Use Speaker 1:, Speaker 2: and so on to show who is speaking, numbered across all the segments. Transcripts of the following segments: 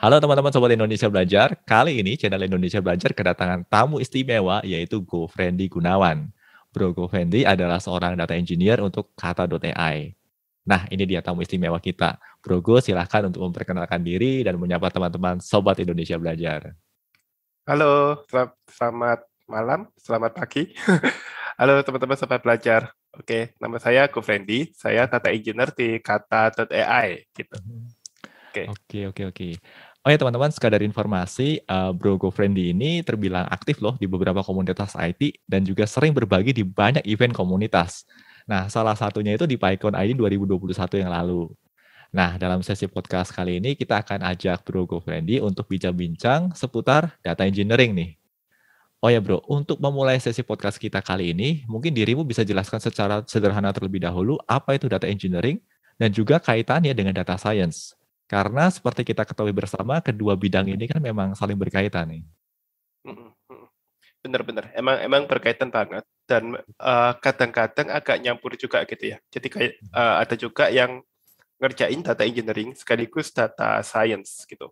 Speaker 1: Halo teman-teman Sobat Indonesia Belajar, kali ini channel Indonesia Belajar kedatangan tamu istimewa yaitu GoFriendly Gunawan. Bro GoFriendly adalah seorang data engineer untuk kata.ai. Nah, ini dia tamu istimewa kita. Bro Go silahkan untuk memperkenalkan diri dan menyapa teman-teman Sobat Indonesia Belajar.
Speaker 2: Halo, selamat malam, selamat pagi. Halo teman-teman Sobat Belajar. Oke, nama saya GoFriendly, saya data engineer di kata.ai. Gitu.
Speaker 1: Oke, oke, oke. oke. Oh ya teman-teman, sekadar informasi, uh, Bro GoFriendly ini terbilang aktif loh di beberapa komunitas IT dan juga sering berbagi di banyak event komunitas. Nah, salah satunya itu di PyCon ID 2021 yang lalu. Nah, dalam sesi podcast kali ini kita akan ajak Bro GoFriendly untuk bincang-bincang seputar data engineering nih. Oh ya bro, untuk memulai sesi podcast kita kali ini, mungkin dirimu bisa jelaskan secara sederhana terlebih dahulu apa itu data engineering dan juga kaitannya dengan data science. Karena seperti kita ketahui bersama, kedua bidang ini kan memang saling berkaitan nih.
Speaker 2: Bener-bener, emang emang berkaitan banget dan uh, kadang-kadang agak nyampur juga gitu ya. Jadi kayak uh, ada juga yang ngerjain data engineering sekaligus data science gitu.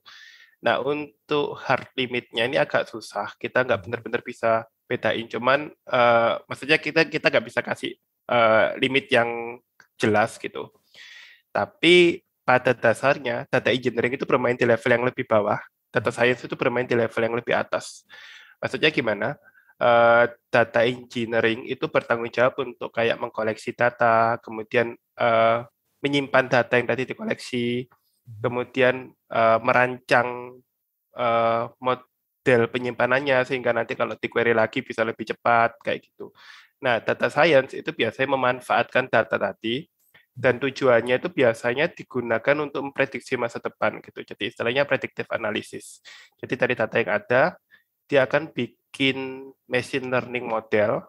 Speaker 2: Nah untuk hard limitnya ini agak susah. Kita nggak benar-benar bisa bedain. Cuman uh, maksudnya kita kita nggak bisa kasih uh, limit yang jelas gitu. Tapi pada dasarnya data engineering itu bermain di level yang lebih bawah, data science itu bermain di level yang lebih atas. Maksudnya gimana? Uh, data engineering itu bertanggung jawab untuk kayak mengkoleksi data, kemudian uh, menyimpan data yang tadi dikoleksi, kemudian uh, merancang uh, model penyimpanannya sehingga nanti kalau di query lagi bisa lebih cepat kayak gitu. Nah, data science itu biasanya memanfaatkan data tadi dan tujuannya itu biasanya digunakan untuk memprediksi masa depan gitu. Jadi istilahnya predictive analysis. Jadi dari data yang ada, dia akan bikin machine learning model.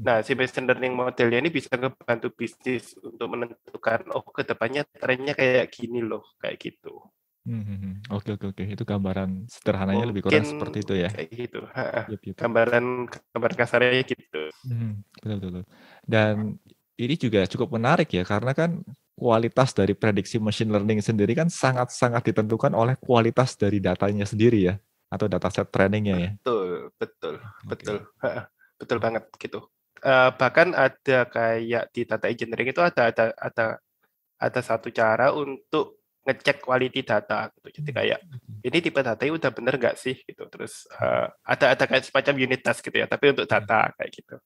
Speaker 2: Nah, si machine learning modelnya ini bisa membantu bisnis untuk menentukan, oh ke depannya trennya kayak gini loh, kayak gitu.
Speaker 1: Hmm, hmm, hmm. Oke oke oke, itu gambaran sederhananya Mungkin lebih kurang seperti itu ya.
Speaker 2: Kayak gitu. Yep, yep. Gambaran gambaran kasarnya gitu.
Speaker 1: Hmm, betul betul. Dan ini juga cukup menarik ya karena kan kualitas dari prediksi machine learning sendiri kan sangat-sangat ditentukan oleh kualitas dari datanya sendiri ya atau dataset trainingnya ya.
Speaker 2: Betul, betul, okay. betul, betul banget gitu. Uh, bahkan ada kayak di data engineering itu ada ada ada ada satu cara untuk ngecek quality data gitu. Jadi kayak ini tipe data udah bener nggak sih gitu. Terus uh, ada ada kayak semacam unit test gitu ya, tapi untuk data kayak gitu.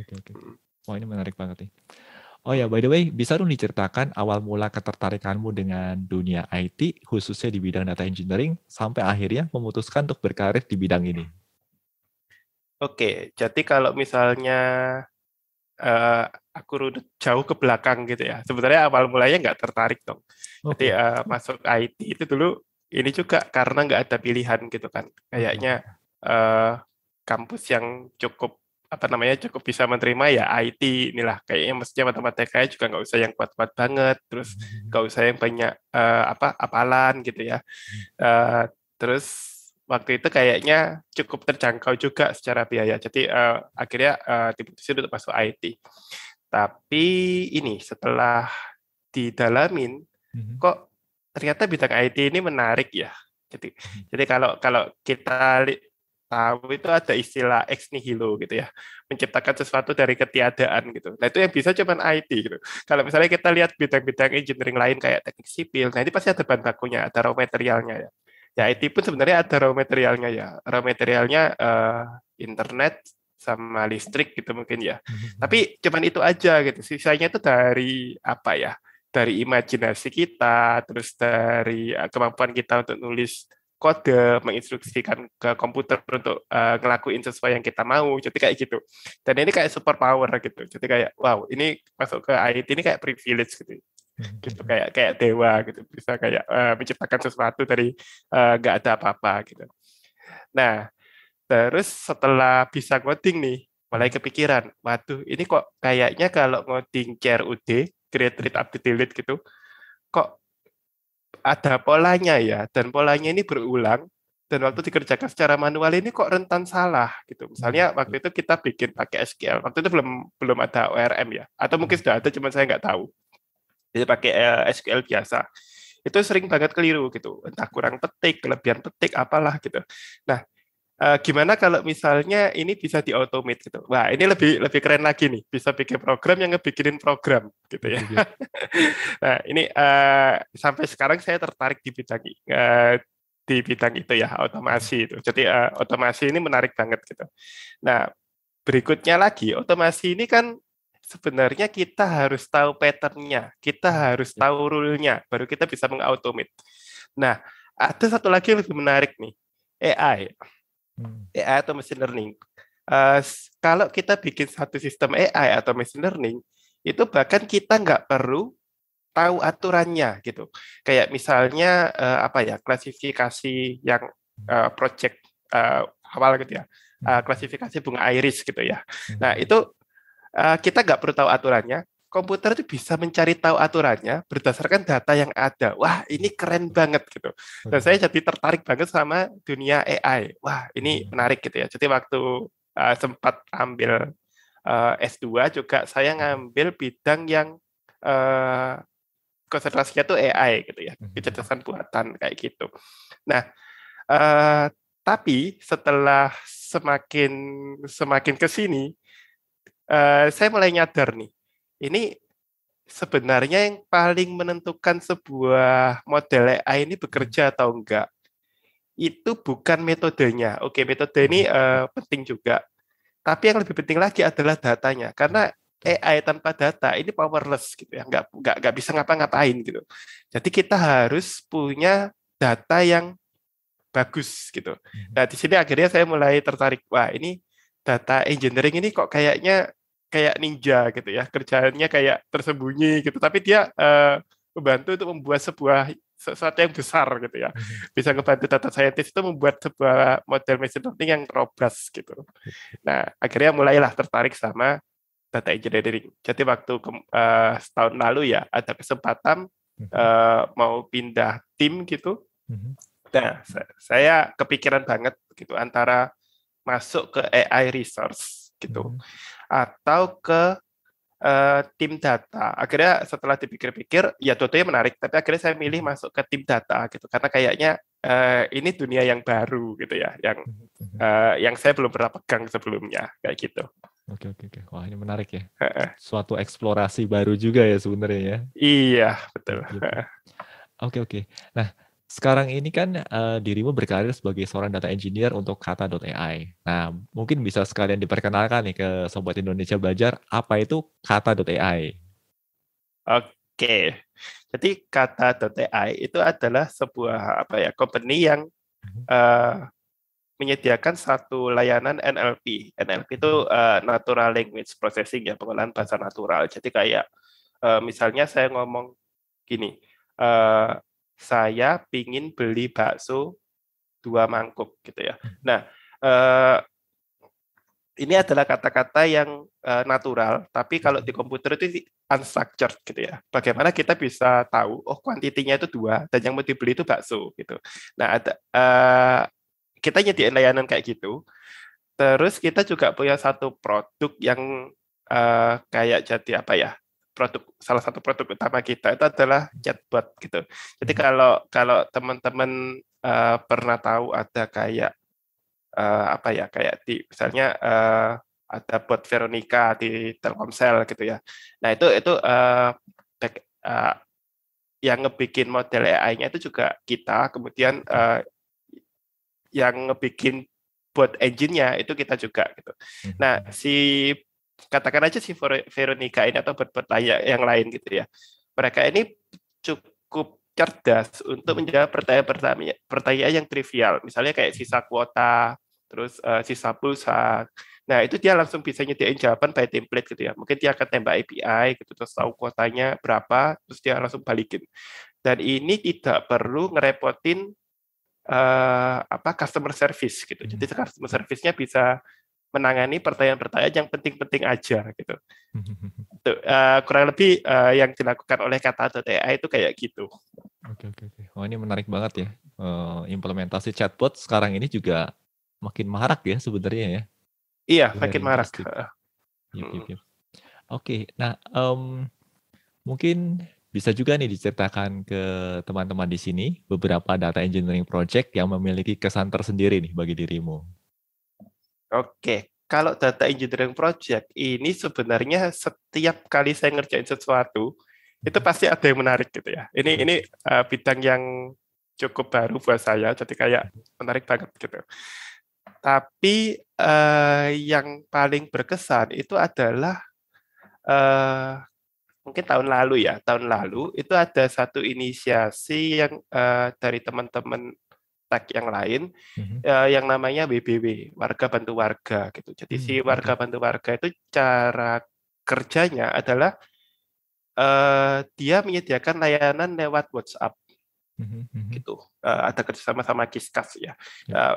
Speaker 1: Okay. Okay. Wah ini menarik banget nih. Oh ya, by the way, bisa dong diceritakan awal mula ketertarikanmu dengan dunia IT, khususnya di bidang data engineering, sampai akhirnya memutuskan untuk berkarir di bidang ini?
Speaker 2: Oke, jadi kalau misalnya uh, aku runut jauh ke belakang gitu ya, sebenarnya awal mulanya nggak tertarik dong. Okay. Jadi uh, masuk IT itu dulu ini juga karena nggak ada pilihan gitu kan. Kayaknya uh, kampus yang cukup apa namanya cukup bisa menerima ya IT inilah. Kayaknya mestinya matematika juga nggak usah yang kuat-kuat banget terus nggak usah yang banyak uh, apa apalan gitu ya. Uh, terus waktu itu kayaknya cukup terjangkau juga secara biaya. Jadi uh, akhirnya uh, diputusin untuk masuk IT tapi ini setelah didalamin hmm. kok ternyata bidang IT ini menarik ya. Jadi hmm. jadi kalau kalau kita tahu itu ada istilah ex nihilo gitu ya. Menciptakan sesuatu dari ketiadaan gitu. Nah itu yang bisa cuma IT gitu. Kalau misalnya kita lihat bidang-bidang engineering lain kayak teknik sipil nah ini pasti ada bahan bakunya ada raw materialnya ya. Ya IT pun sebenarnya ada raw materialnya ya. Raw materialnya uh, internet sama listrik gitu mungkin ya. Tapi cuman itu aja gitu. Sisanya itu dari apa ya? Dari imajinasi kita terus dari uh, kemampuan kita untuk nulis kode, menginstruksikan ke komputer untuk uh, ngelakuin sesuai yang kita mau. Jadi kayak gitu. Dan ini kayak super power gitu. Jadi kayak wow, ini masuk ke IT ini kayak privilege gitu. Gitu kayak kayak dewa gitu. Bisa kayak uh, menciptakan sesuatu dari uh, nggak ada apa-apa gitu. Nah, terus setelah bisa coding nih, mulai kepikiran, waduh, ini kok kayaknya kalau ngoding CRUD, create, read, update, delete gitu, kok ada polanya ya dan polanya ini berulang dan waktu dikerjakan secara manual ini kok rentan salah gitu. Misalnya hmm. waktu itu kita bikin pakai SQL. Waktu itu belum belum ada ORM ya. Atau mungkin sudah ada cuma saya nggak tahu. Jadi pakai eh, SQL biasa. itu sering banget keliru gitu entah kurang petik kelebihan petik apalah gitu nah uh, gimana kalau misalnya ini bisa diautomate gitu wah ini lebih lebih keren lagi nih bisa bikin program yang ngebikinin program gitu ya nah ini uh, sampai sekarang saya tertarik di bidang uh, di bidang itu ya otomasi itu jadi uh, otomasi ini menarik banget gitu nah berikutnya lagi otomasi ini kan sebenarnya kita harus tahu patternnya, kita harus ya. tahu rule-nya, baru kita bisa mengautomate. Nah, ada satu lagi yang lebih menarik nih, AI. Hmm. AI atau machine learning. Uh, kalau kita bikin satu sistem AI atau machine learning, itu bahkan kita nggak perlu tahu aturannya gitu. Kayak misalnya uh, apa ya klasifikasi yang uh, project uh, awal gitu ya, uh, klasifikasi bunga iris gitu ya. Nah hmm. itu uh, kita nggak perlu tahu aturannya, komputer itu bisa mencari tahu aturannya berdasarkan data yang ada. Wah, ini keren banget gitu. Dan saya jadi tertarik banget sama dunia AI. Wah, ini menarik gitu ya. Jadi waktu uh, sempat ambil uh, S2 juga saya ngambil bidang yang uh, konsentrasinya tuh AI gitu ya, hmm. kecerdasan buatan kayak gitu. Nah, uh, tapi setelah semakin semakin ke sini uh, saya mulai nyadar nih, ini sebenarnya yang paling menentukan sebuah model AI ini bekerja atau enggak, itu bukan metodenya. Oke, metode ini uh, penting juga, tapi yang lebih penting lagi adalah datanya. Karena AI tanpa data ini powerless gitu ya, nggak nggak nggak bisa ngapa-ngapain gitu. Jadi kita harus punya data yang bagus gitu. Hmm. Nah di sini akhirnya saya mulai tertarik, wah ini data engineering ini kok kayaknya kayak ninja gitu ya kerjaannya kayak tersembunyi gitu. Tapi dia uh, membantu untuk membuat sebuah sesuatu yang besar gitu ya. Mhm. bisa membantu data scientist itu membuat sebuah model machine learning yang robust gitu. Nah akhirnya mulailah tertarik sama data engineering. Jadi waktu ke, uh, setahun lalu ya ada kesempatan uh, mau pindah tim gitu. Mhm. nah saya kepikiran banget gitu antara masuk ke AI resource gitu atau ke uh, tim data. Akhirnya setelah dipikir-pikir, ya dua-duanya menarik, tapi akhirnya saya milih masuk ke tim data gitu, karena kayaknya uh, ini dunia yang baru gitu ya, yang uh, yang saya belum pernah pegang sebelumnya kayak gitu.
Speaker 1: Oke oke oke, wah ini menarik ya. Suatu eksplorasi baru juga ya sebenarnya ya.
Speaker 2: Iya betul.
Speaker 1: Oke oke. Nah sekarang ini kan uh, dirimu berkarir sebagai seorang data engineer untuk kata.ai. Nah, mungkin bisa sekalian diperkenalkan nih ke Sobat Indonesia Belajar, apa itu kata.ai?
Speaker 2: Oke, jadi kata.ai itu adalah sebuah apa ya company yang uh, menyediakan satu layanan NLP. NLP itu uh, Natural Language Processing ya, pengolahan bahasa natural. Jadi kayak uh, misalnya saya ngomong gini, uh, saya pingin beli bakso dua mangkuk gitu ya. Hmm. Nah, eh, ini adalah kata-kata yang eh, natural, tapi kalau di komputer itu unstructured gitu ya. Bagaimana kita bisa tahu, oh kuantitinya itu dua, dan yang mau dibeli itu bakso gitu. Nah, ada eh, kita nyediain layanan kayak gitu. Terus kita juga punya satu produk yang eh, kayak jadi apa ya? Produk salah satu produk utama kita itu adalah chatbot gitu. Jadi kalau kalau teman-teman uh, pernah tahu ada kayak uh, apa ya kayak di misalnya uh, ada bot Veronica di Telkomsel gitu ya. Nah itu itu uh, back, uh, yang ngebikin model AI-nya itu juga kita. Kemudian uh, yang ngebikin bot engine-nya itu kita juga gitu. Hmm. Nah si katakan aja si Veronica ini atau bot-bot yang lain gitu ya. Mereka ini cukup cerdas untuk menjawab pertanyaan-pertanyaan pertanyaan yang trivial, misalnya kayak sisa kuota, terus uh, sisa pulsa. Nah, itu dia langsung bisa nyediain jawaban by template gitu ya. Mungkin dia akan tembak API gitu terus tahu kuotanya berapa, terus dia langsung balikin. Dan ini tidak perlu ngerepotin uh, apa customer service gitu. Jadi hmm. customer service-nya bisa menangani pertanyaan-pertanyaan yang penting-penting aja gitu. Tuh, uh, kurang lebih uh, yang dilakukan oleh kata AI itu kayak gitu.
Speaker 1: Oke oke oke. Oh ini menarik banget ya. Uh, implementasi chatbot sekarang ini juga makin marak ya sebenarnya ya.
Speaker 2: Iya, makin marak.
Speaker 1: Yep, yep, yep. Oke, nah um, mungkin bisa juga nih diceritakan ke teman-teman di sini beberapa data engineering project yang memiliki kesan tersendiri nih bagi dirimu.
Speaker 2: Oke, kalau data engineering project ini sebenarnya setiap kali saya ngerjain sesuatu itu pasti ada yang menarik gitu ya. Ini ini uh, bidang yang cukup baru buat saya, jadi kayak menarik banget gitu. Tapi uh, yang paling berkesan itu adalah uh, mungkin tahun lalu ya, tahun lalu itu ada satu inisiasi yang uh, dari teman-teman tech yang lain mm-hmm. uh, yang namanya BBW, warga bantu warga gitu. Jadi mm-hmm. si warga bantu warga itu cara kerjanya adalah uh, dia menyediakan layanan lewat WhatsApp mm-hmm. gitu. Uh, ada kerjasama sama Kiskas ya. Yeah. Uh,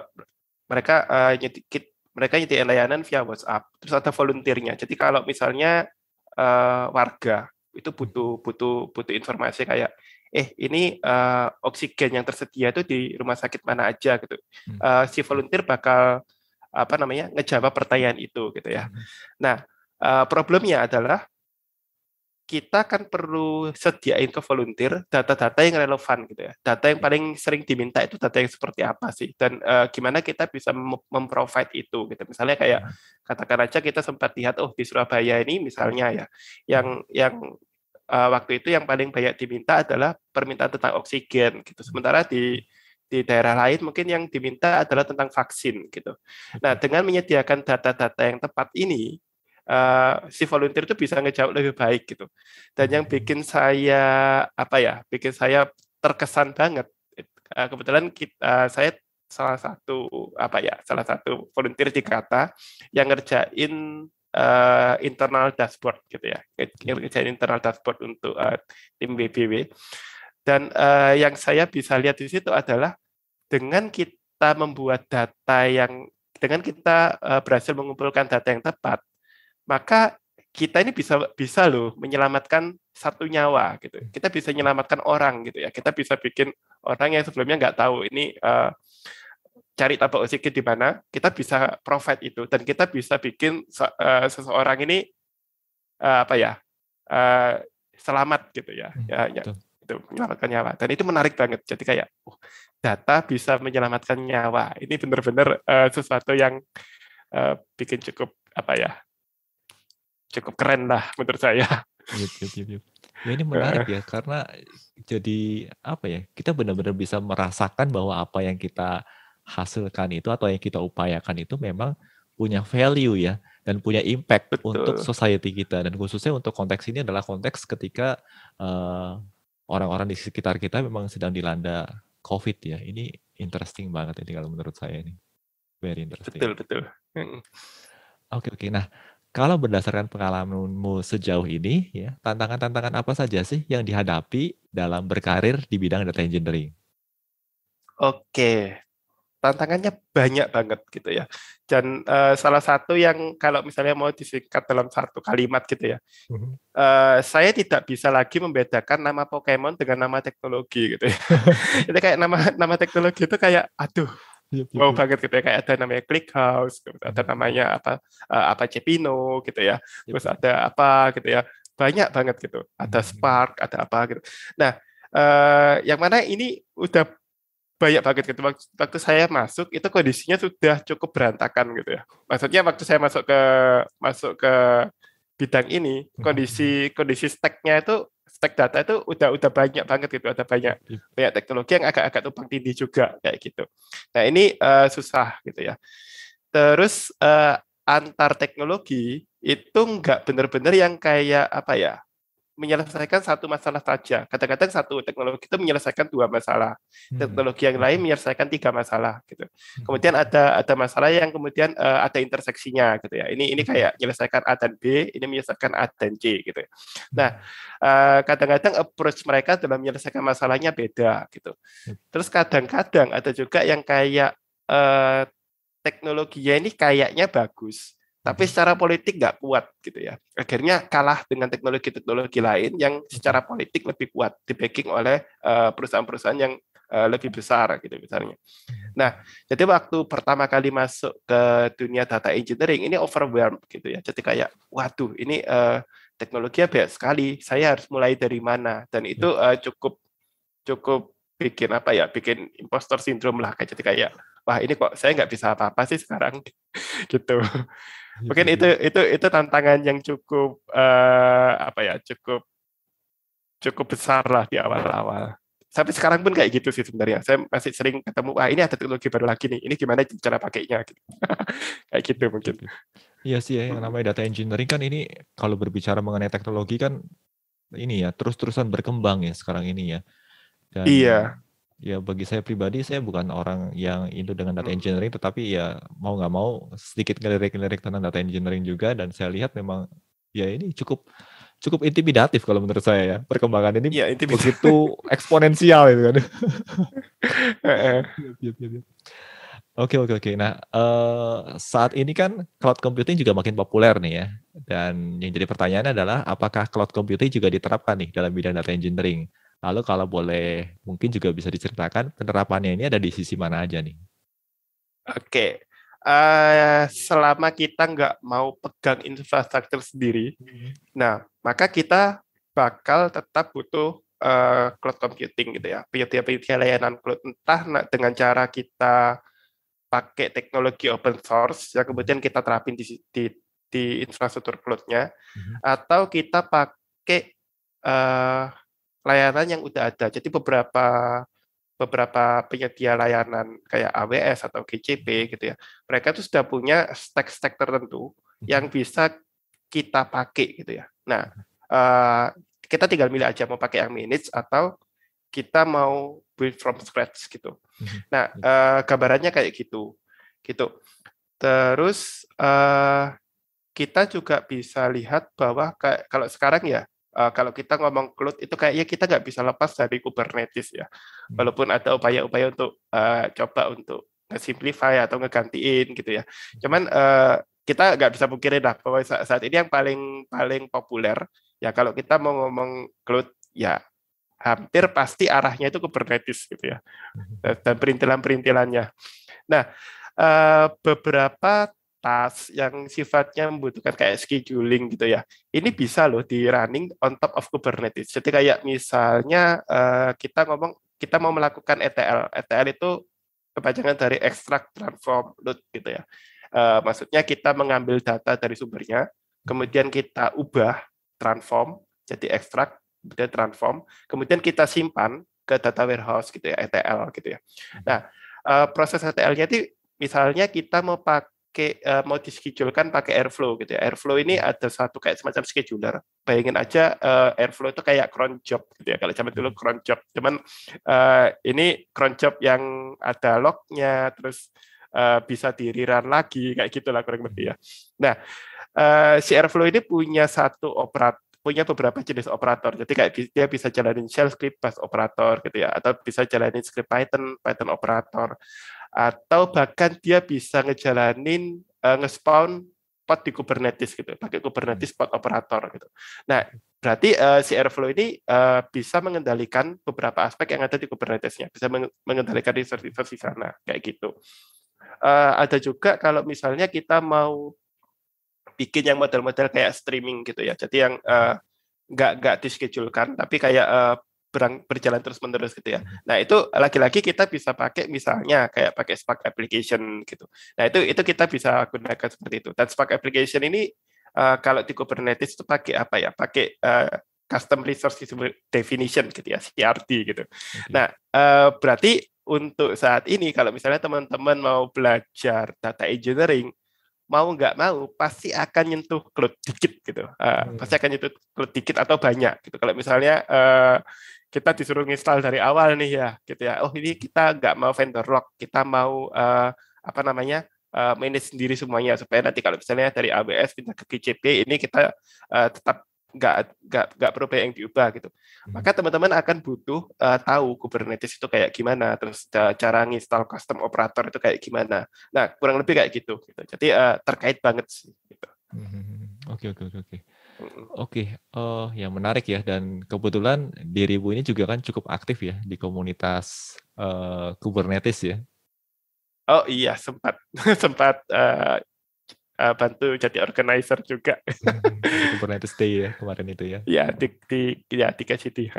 Speaker 2: mereka uh, nyedikit mereka nyediakan layanan via WhatsApp. Terus ada volunteernya. Jadi kalau misalnya uh, warga itu butuh butuh butuh informasi kayak eh ini uh, oksigen yang tersedia itu di rumah sakit mana aja gitu. Uh, si volunteer bakal apa namanya ngejawab pertanyaan itu gitu ya. Hmm. Nah, uh, problemnya adalah kita kan perlu sediain ke volunteer data-data yang relevan gitu ya. Data yang paling sering diminta itu data yang seperti apa sih dan uh, gimana kita bisa memprovide itu gitu. Misalnya kayak hmm. katakan aja kita sempat lihat oh di Surabaya ini misalnya ya yang yang uh, waktu itu yang paling banyak diminta adalah permintaan tentang oksigen gitu. Sementara di di daerah lain mungkin yang diminta adalah tentang vaksin gitu. Nah, dengan menyediakan data-data yang tepat ini uh, si volunteer itu bisa ngejawab lebih baik gitu. Dan yang bikin saya apa ya, bikin saya terkesan banget. Uh, kebetulan kita, uh, saya salah satu apa ya, salah satu volunteer di Kata yang ngerjain uh, internal dashboard gitu ya, ngerjain internal dashboard untuk uh, tim BBW. Dan uh, yang saya bisa lihat di situ adalah dengan kita membuat data yang dengan kita uh, berhasil mengumpulkan data yang tepat, maka kita ini bisa bisa loh menyelamatkan satu nyawa gitu. Kita bisa menyelamatkan orang gitu ya. Kita bisa bikin orang yang sebelumnya nggak tahu ini uh, cari tabak oksigen di mana, kita bisa provide itu dan kita bisa bikin uh, seseorang ini uh, apa ya uh, selamat gitu ya. Hmm, ya, ya itu menyelamatkan nyawa dan itu menarik banget. Jadi kayak uh, data bisa menyelamatkan nyawa. Ini benar-benar uh, sesuatu yang uh, bikin cukup apa ya cukup keren lah menurut saya.
Speaker 1: Yep, yep, yep, yep. Ya ini menarik ya karena jadi apa ya kita benar-benar bisa merasakan bahwa apa yang kita hasilkan itu atau yang kita upayakan itu memang punya value ya dan punya impact Betul. untuk society kita dan khususnya untuk konteks ini adalah konteks ketika orang orang-orang di sekitar kita memang sedang dilanda COVID ya ini interesting banget ini kalau menurut saya ini very interesting.
Speaker 2: Betul betul.
Speaker 1: Oke oke nah kalau berdasarkan pengalamanmu sejauh ini, ya tantangan-tantangan apa saja sih yang dihadapi dalam berkarir di bidang data engineering?
Speaker 2: Oke, tantangannya banyak banget gitu ya. Dan uh, salah satu yang kalau misalnya mau disingkat dalam satu kalimat gitu ya, uh, saya tidak bisa lagi membedakan nama Pokemon dengan nama teknologi gitu ya. Itu kayak nama nama teknologi itu kayak, aduh, Yep, yep, wow yep. banget gitu ya kayak ada namanya ClickHouse, gitu. ada hmm. namanya apa uh, apa Cepino gitu ya, yep. terus ada apa gitu ya, banyak banget gitu, ada hmm. Spark, ada apa gitu. Nah, uh, yang mana ini udah banyak banget gitu. Waktu saya masuk itu kondisinya sudah cukup berantakan gitu ya. Maksudnya waktu saya masuk ke masuk ke bidang ini, hmm. kondisi kondisi stacknya itu stack data itu udah udah banyak banget gitu, ada banyak iya. banyak teknologi yang agak-agak tumpang tindih juga kayak gitu. Nah ini uh, susah gitu ya. Terus uh, antar teknologi itu nggak benar-benar yang kayak apa ya menyelesaikan satu masalah saja. Kadang-kadang satu teknologi itu menyelesaikan dua masalah. Hmm. Teknologi yang lain menyelesaikan tiga masalah gitu. Hmm. Kemudian ada ada masalah yang kemudian uh, ada interseksinya gitu ya. Ini ini hmm. kayak menyelesaikan A dan B, ini menyelesaikan A dan C gitu. Ya. Nah, uh, kadang-kadang approach mereka dalam menyelesaikan masalahnya beda gitu. Terus kadang-kadang ada juga yang kayak uh, teknologinya ini kayaknya bagus tapi secara politik nggak kuat gitu ya. Akhirnya kalah dengan teknologi-teknologi lain yang secara politik lebih kuat di backing oleh uh, perusahaan-perusahaan yang uh, lebih besar gitu misalnya. Nah, jadi waktu pertama kali masuk ke dunia data engineering ini overwhelmed gitu ya. Jadi kayak waduh ini uh, teknologi banyak sekali. Saya harus mulai dari mana? Dan itu uh, cukup cukup bikin apa ya? Bikin impostor syndrome lah kayak jadi kayak wah ini kok saya nggak bisa apa-apa sih sekarang gitu. Iya, Mungkin itu itu itu tantangan yang cukup uh, apa ya? Cukup cukup besar lah di awal-awal sampai sekarang pun kayak gitu sih sebenarnya. Saya masih sering ketemu, wah ini ada teknologi baru lagi nih, ini gimana cara pakainya? Gitu. kayak gitu mungkin.
Speaker 1: Iya sih ya, yang namanya data engineering kan ini kalau berbicara mengenai teknologi kan ini ya terus-terusan berkembang ya sekarang ini ya.
Speaker 2: Dan iya.
Speaker 1: Ya bagi saya pribadi saya bukan orang yang itu dengan data engineering, tetapi ya mau nggak mau sedikit ngelirik-ngelirik tentang data engineering juga dan saya lihat memang ya ini cukup cukup intimidatif kalau menurut saya ya perkembangan ini ya, begitu eksponensial itu kan. Oke oke oke. Nah uh, saat ini kan cloud computing juga makin populer nih ya. Dan yang jadi pertanyaannya adalah apakah cloud computing juga diterapkan nih dalam bidang data engineering? Lalu kalau boleh mungkin juga bisa diceritakan penerapannya ini ada di sisi mana aja nih?
Speaker 2: Oke, uh, selama kita nggak mau pegang infrastruktur sendiri, hmm. nah maka kita bakal tetap butuh uh, cloud computing gitu ya, penyedia-penyedia layanan cloud entah dengan cara kita pakai teknologi open source yang kemudian kita terapin di di, di infrastruktur cloud-nya, hmm. atau kita pakai uh, layanan yang udah ada. Jadi beberapa beberapa penyedia layanan kayak AWS atau GCP gitu ya, mereka tuh sudah punya stack-stack tertentu yang mhm. bisa kita pakai gitu ya. Nah, uh, kita tinggal milih aja mau pakai yang manage atau kita mau build from scratch gitu. Mhm. Nah, uh, gambarannya kayak gitu, gitu. Terus uh, kita juga bisa lihat bahwa kayak kalau sekarang ya uh, kalau kita ngomong cloud itu kayaknya kita nggak bisa lepas dari Kubernetes ya. Hmm. Walaupun ada upaya-upaya untuk uh, coba untuk nge-simplify atau ngegantiin gitu ya. Hmm. Cuman uh, kita nggak bisa pungkiri lah bahwa saat ini yang paling paling populer ya kalau kita mau ngomong cloud ya hampir pasti arahnya itu Kubernetes gitu ya. Hmm. Dan perintilan-perintilannya. Nah, beberapa tas yang sifatnya membutuhkan kayak scheduling gitu ya. Ini bisa loh di running on top of Kubernetes. Jadi kayak misalnya uh, kita ngomong kita mau melakukan ETL. ETL itu kepanjangan dari extract, transform, load gitu ya. Uh, maksudnya kita mengambil data dari sumbernya, kemudian kita ubah, transform, jadi extract, kemudian transform, kemudian kita simpan ke data warehouse gitu ya, ETL gitu ya. Nah, uh, proses ETL-nya itu misalnya kita mau pakai pakai uh, mau dischedulekan pakai Airflow gitu ya. Airflow ini ada satu kayak semacam scheduler. Bayangin aja uh, Airflow itu kayak cron job gitu ya. Kalau zaman dulu hmm. cron job, cuman uh, ini cron job yang ada lognya, terus uh, bisa di rerun lagi kayak gitulah kurang lebih ya. Nah, uh, si Airflow ini punya satu operat punya beberapa jenis operator. Jadi kayak dia bisa jalanin shell script pas operator gitu ya, atau bisa jalanin script Python, Python operator atau bahkan dia bisa ngejalanin uh, nge-spawn pod di Kubernetes gitu, pakai Kubernetes pod operator gitu. Nah, berarti uh, si Airflow ini uh, bisa mengendalikan beberapa aspek yang ada di Kubernetesnya, bisa mengendalikan resource di sana kayak gitu. Uh, ada juga kalau misalnya kita mau bikin yang model-model kayak streaming gitu ya, jadi yang uh, nggak nggak dischedulekan, tapi kayak uh, berang, berjalan terus menerus gitu ya. Nah itu lagi-lagi kita bisa pakai misalnya kayak pakai Spark application gitu. Nah itu itu kita bisa gunakan seperti itu. Dan Spark application ini uh, kalau di Kubernetes itu pakai apa ya? Pakai uh, custom resource definition gitu ya, CRD gitu. Okay. Nah uh, berarti untuk saat ini kalau misalnya teman-teman mau belajar data engineering mau nggak mau pasti akan nyentuh cloud dikit gitu, uh, hmm. pasti akan nyentuh cloud dikit atau banyak gitu. Kalau misalnya uh, kita disuruh install dari awal nih ya, gitu ya. Oh ini kita nggak mau vendor lock, kita mau uh, apa namanya uh, manage sendiri semuanya supaya nanti kalau misalnya dari AWS pindah ke GCP ini kita uh, tetap nggak nggak nggak perlu yang diubah gitu. Hmm. Maka teman-teman akan butuh uh, tahu Kubernetes itu kayak gimana, terus cara nginstal custom operator itu kayak gimana. Nah kurang lebih kayak gitu. gitu. Jadi uh, terkait banget sih. Gitu.
Speaker 1: Hmm, oke oke oke oke. Oke, oh ya menarik ya dan kebetulan dirimu ini juga kan cukup aktif ya di komunitas uh, Kubernetes ya.
Speaker 2: Oh iya sempat sempat uh, uh, bantu jadi organizer juga.
Speaker 1: Kubernetes Day ya kemarin itu ya.
Speaker 2: Ya di di ya di KCD.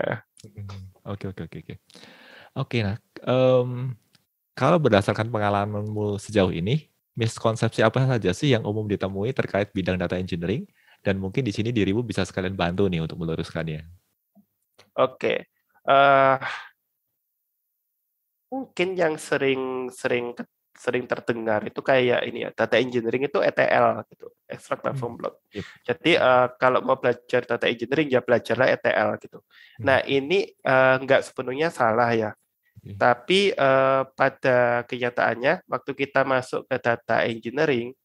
Speaker 1: Oke oke oke oke. Oke nah um, kalau berdasarkan pengalamanmu sejauh ini, miskonsepsi apa saja sih yang umum ditemui terkait bidang data engineering? Dan mungkin di sini dirimu bisa sekalian bantu nih untuk meluruskannya.
Speaker 2: Oke. Uh, mungkin yang sering sering terdengar itu kayak ini ya data engineering itu ETL gitu extract transform hmm. block. Yep. Jadi uh, kalau mau belajar data engineering ya belajarlah ETL gitu. Hmm. Nah ini uh, nggak sepenuhnya salah ya. Okay. Tapi uh, pada kenyataannya waktu kita masuk ke data engineering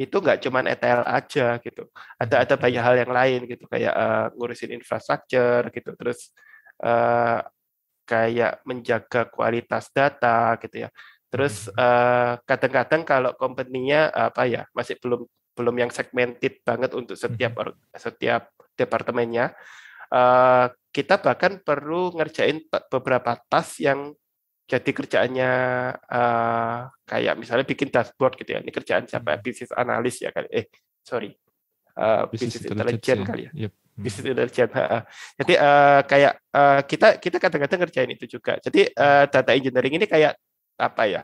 Speaker 2: itu nggak cuma ETL aja gitu. Ada ada banyak hal yang lain gitu kayak uh, ngurusin infrastruktur gitu. Terus uh, kayak menjaga kualitas data gitu ya Terus hmm. kadang-kadang uh, kalau company-nya apa ya masih belum belum yang segmented banget untuk setiap hmm. setiap departemennya, uh, kita bahkan perlu ngerjain beberapa task yang jadi kerjaannya uh, kayak misalnya bikin dashboard gitu ya. Ini kerjaan siapa? Hmm. Business analis ya kali. Eh sorry, uh, business, business intelligence, kali ya. Yep. Business intelligence. Uh, jadi uh, kayak uh, kita kita kadang-kadang ngerjain itu juga. Jadi uh, data engineering ini kayak apa ya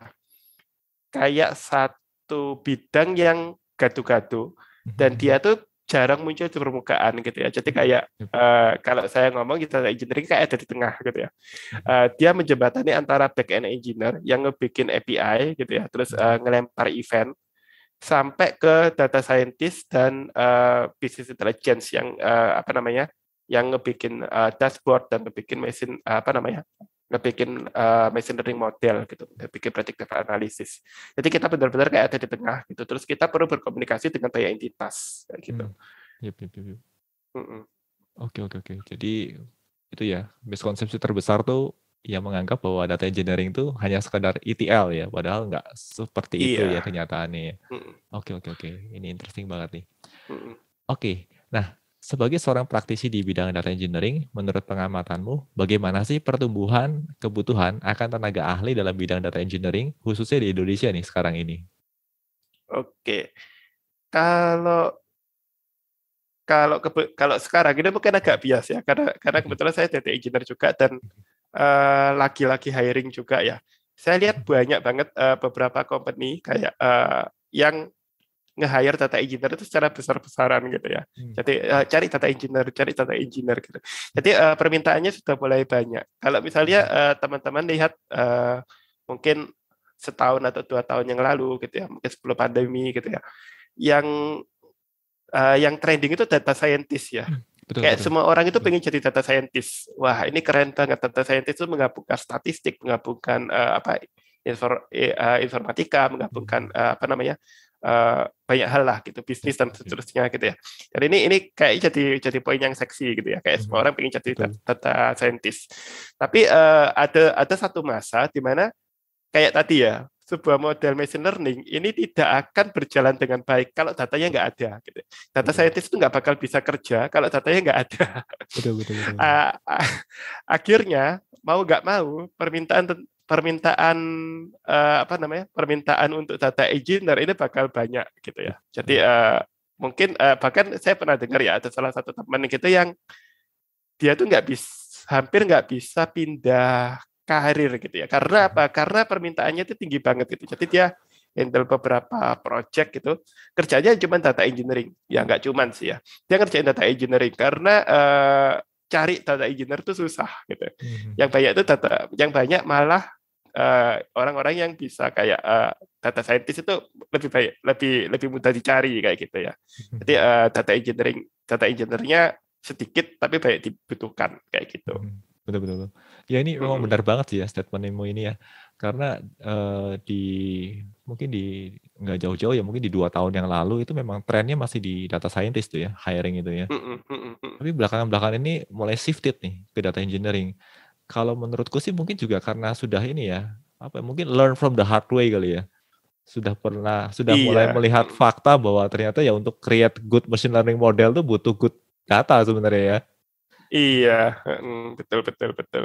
Speaker 2: kayak satu bidang yang gaduh-gaduh dan mhm. dia tuh jarang muncul di permukaan gitu ya. Jadi kayak uh, kalau saya ngomong kita engineering kayak ada di tengah gitu ya. Uh, dia menjembatani antara back end engineer yang ngebikin API gitu ya, terus uh, ngelempar event sampai ke data scientist dan uh, business intelligence yang uh, apa namanya yang ngebikin uh, dashboard dan ngebikin mesin uh, apa namanya ngebikin uh, machine learning model gitu, ngebikin predictive analysis. Jadi kita benar-benar kayak ada di tengah gitu. Terus kita perlu berkomunikasi dengan banyak entitas kayak gitu. Hmm. Yep, yep, yep.
Speaker 1: Oke oke oke. Jadi itu ya miskonsepsi terbesar tuh yang menganggap bahwa data engineering itu hanya sekedar ETL ya, padahal nggak seperti iya. itu ya kenyataannya. Oke oke oke. Ini interesting banget nih. Oke, okay. nah sebagai seorang praktisi di bidang data engineering, menurut pengamatanmu, bagaimana sih pertumbuhan kebutuhan akan tenaga ahli dalam bidang data engineering, khususnya di Indonesia nih sekarang ini?
Speaker 2: Oke, kalau kalau kalau sekarang ini mungkin agak bias ya, karena karena kebetulan saya data engineer juga dan uh, lagi-lagi hiring juga ya. Saya lihat banyak banget uh, beberapa company kayak uh, yang nge-hire data engineer itu secara besar-besaran gitu ya. Hmm. Jadi uh, cari data engineer, cari data engineer gitu. Jadi uh, permintaannya sudah mulai banyak. Kalau misalnya uh, teman-teman lihat uh, mungkin setahun atau dua tahun yang lalu gitu ya, mungkin sebelum pandemi gitu ya, yang uh, yang trending itu data scientist ya. Hmm, betul, Kayak betul. semua orang itu pengen jadi data scientist. Wah ini keren banget data scientist itu menggabungkan statistik, menggabungkan uh, apa informatika, menggabungkan uh, apa namanya uh, banyak hal lah gitu bisnis dan seterusnya gitu ya dan ini ini kayak jadi jadi poin yang seksi gitu ya kayak semua hmm, orang pengen jadi data, data scientist tapi uh, ada ada satu masa di mana kayak tadi ya sebuah model machine learning ini tidak akan berjalan dengan baik kalau datanya nggak ada. Gitu. Data betul. scientist itu nggak bakal bisa kerja kalau datanya nggak ada. Betul, betul, betul. Uh, akhirnya mau nggak mau permintaan permintaan uh, apa namanya permintaan untuk data engineer ini bakal banyak gitu ya. Jadi uh, mungkin uh, bahkan saya pernah dengar ya ada salah satu teman gitu yang dia tuh nggak bisa hampir nggak bisa pindah karir gitu ya. Karena apa? Karena permintaannya itu tinggi banget gitu. Jadi dia handle beberapa project gitu kerjanya cuma data engineering ya nggak cuman sih ya dia ngerjain data engineering karena uh, cari data engineer itu susah gitu. Mm-hmm. Yang banyak itu data, yang banyak malah orang eh, orang-orang yang bisa kayak uh, data scientist itu lebih baik, lebih lebih mudah dicari kayak gitu ya. Mm-hmm. Jadi uh, data engineering, data engineernya sedikit tapi banyak dibutuhkan kayak gitu.
Speaker 1: Mm-hmm. Betul betul. Ya ini memang hmm. benar banget sih ya statementmu ini ya. Karena uh, di mungkin di nggak jauh-jauh ya mungkin di dua tahun yang lalu itu memang trennya masih di data scientist tuh ya hiring itu ya. Hmm, hmm, Tapi belakangan-belakangan ini mulai shifted nih ke data engineering. Kalau menurutku sih mungkin juga karena sudah ini ya apa mungkin learn from the hard way kali ya. Sudah pernah sudah iya. mulai melihat fakta bahwa ternyata ya untuk create good machine learning model tuh butuh good data sebenarnya ya.
Speaker 2: Iya, betul betul betul.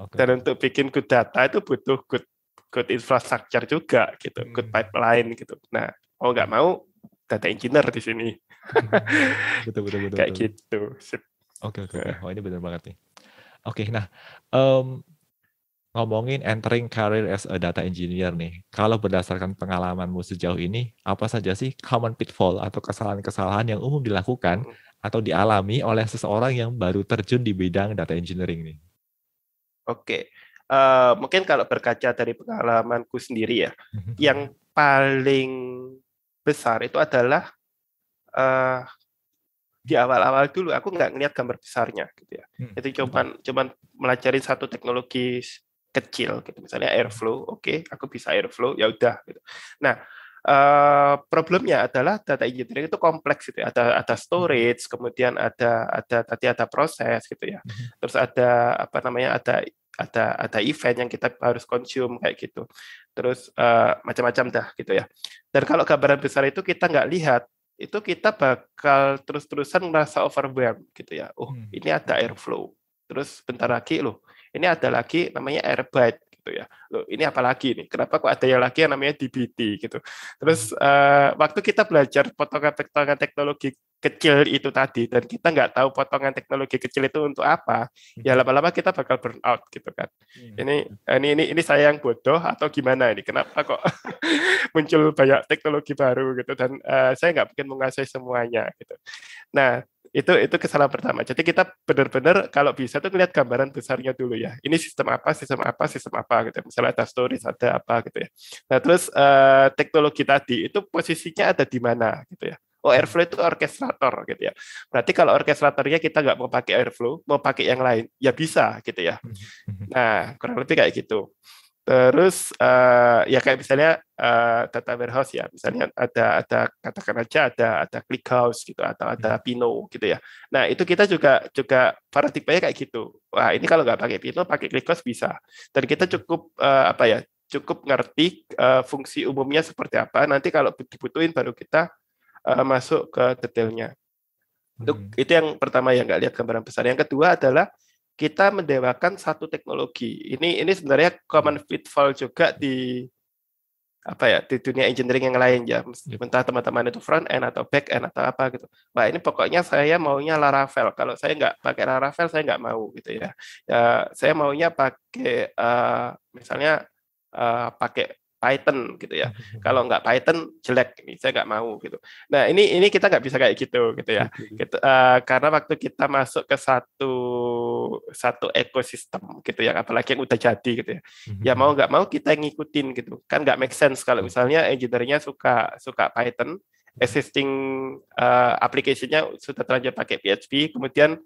Speaker 2: okay. Dan untuk bikin good data itu butuh good good infrastructure juga gitu, hmm. good pipeline gitu. Nah, mau nggak mau data engineer di sini.
Speaker 1: betul betul betul.
Speaker 2: Kayak betul. gitu.
Speaker 1: Oke oke. oke. Oh ini benar banget nih. Oke, nah um, ngomongin entering career as a data engineer nih. Kalau berdasarkan pengalamanmu sejauh ini, apa saja sih common pitfall atau kesalahan-kesalahan yang umum dilakukan hmm. atau dialami oleh seseorang yang baru terjun di bidang data engineering nih?
Speaker 2: Oke, uh, mungkin kalau berkaca dari pengalamanku sendiri ya, mhm. yang paling besar itu adalah uh, di awal-awal dulu aku nggak ngeliat gambar besarnya gitu ya. Hmm. Itu cuman cuman melajari satu teknologi kecil gitu. Misalnya airflow, oke, okay, aku bisa airflow, ya udah gitu. Nah, uh, problemnya adalah data engineering itu kompleks gitu ya. Ada ada storage, kemudian ada ada tadi ada proses gitu ya. Hmm. Terus ada apa namanya? ada ada ada event yang kita harus consume kayak gitu. Terus uh, macam-macam dah gitu ya. Dan kalau gambaran besar itu kita nggak lihat itu kita bakal terus-terusan merasa overwhelmed gitu ya. Oh, hmm. ini ada airflow. Terus bentar lagi loh, ini ada lagi namanya airbyte gitu ya. Loh, ini apa lagi nih? Kenapa kok ada yang lagi yang namanya DBT gitu. Terus uh, waktu kita belajar potongan-potongan teknologi kecil itu tadi dan kita nggak tahu potongan teknologi kecil itu untuk apa, ya hmm. lama-lama kita bakal burn out gitu kan. Hmm. Ini ini ini ini saya yang bodoh atau gimana ini? Kenapa kok muncul banyak teknologi baru gitu dan uh, saya nggak mungkin menguasai semuanya gitu. Nah, itu itu kesalahan pertama. Jadi kita benar-benar kalau bisa tuh lihat gambaran besarnya dulu ya. Ini sistem apa, sistem apa, sistem apa gitu. Misalnya ada stories, ada apa gitu ya. Nah terus uh, teknologi tadi itu posisinya ada di mana gitu ya. Oh Airflow itu orkestrator gitu ya. Berarti kalau orkestratornya kita nggak mau pakai Airflow, mau pakai yang lain, ya bisa gitu ya. Hmm, hmm. Nah kurang lebih kayak gitu. Terus uh, ya kayak misalnya uh, data warehouse ya, misalnya ada ada katakan aja ada ada ClickHouse gitu atau ada hmm. Pino gitu ya. Nah itu kita juga juga paradigmanya kayak gitu. Wah ini kalau nggak pakai Pino, pakai ClickHouse bisa. Dan kita cukup uh, apa ya, cukup ngerti uh, fungsi umumnya seperti apa. Nanti kalau dibutuhin baru kita uh, masuk ke detailnya. Itu, hmm. itu yang pertama yang nggak lihat gambaran besar. Yang kedua adalah kita mendewakan satu teknologi. Ini ini sebenarnya common pitfall juga di apa ya di dunia engineering yang lain ya. Entah teman-teman itu front end atau back end atau apa gitu. Wah ini pokoknya saya maunya Laravel. Kalau saya nggak pakai Laravel saya nggak mau gitu ya. Ya saya maunya pakai uh, misalnya uh, pakai Python gitu ya. Kalau nggak Python jelek, ini saya nggak mau gitu. Nah ini ini kita nggak bisa kayak gitu gitu ya. Gitu, uh, karena waktu kita masuk ke satu satu ekosistem gitu ya, apalagi yang udah jadi gitu ya. Ya mau nggak mau kita ngikutin gitu. Kan nggak make sense kalau misalnya engineer-nya suka suka Python, existing uh, aplikasinya sudah terlanjur pakai PHP, kemudian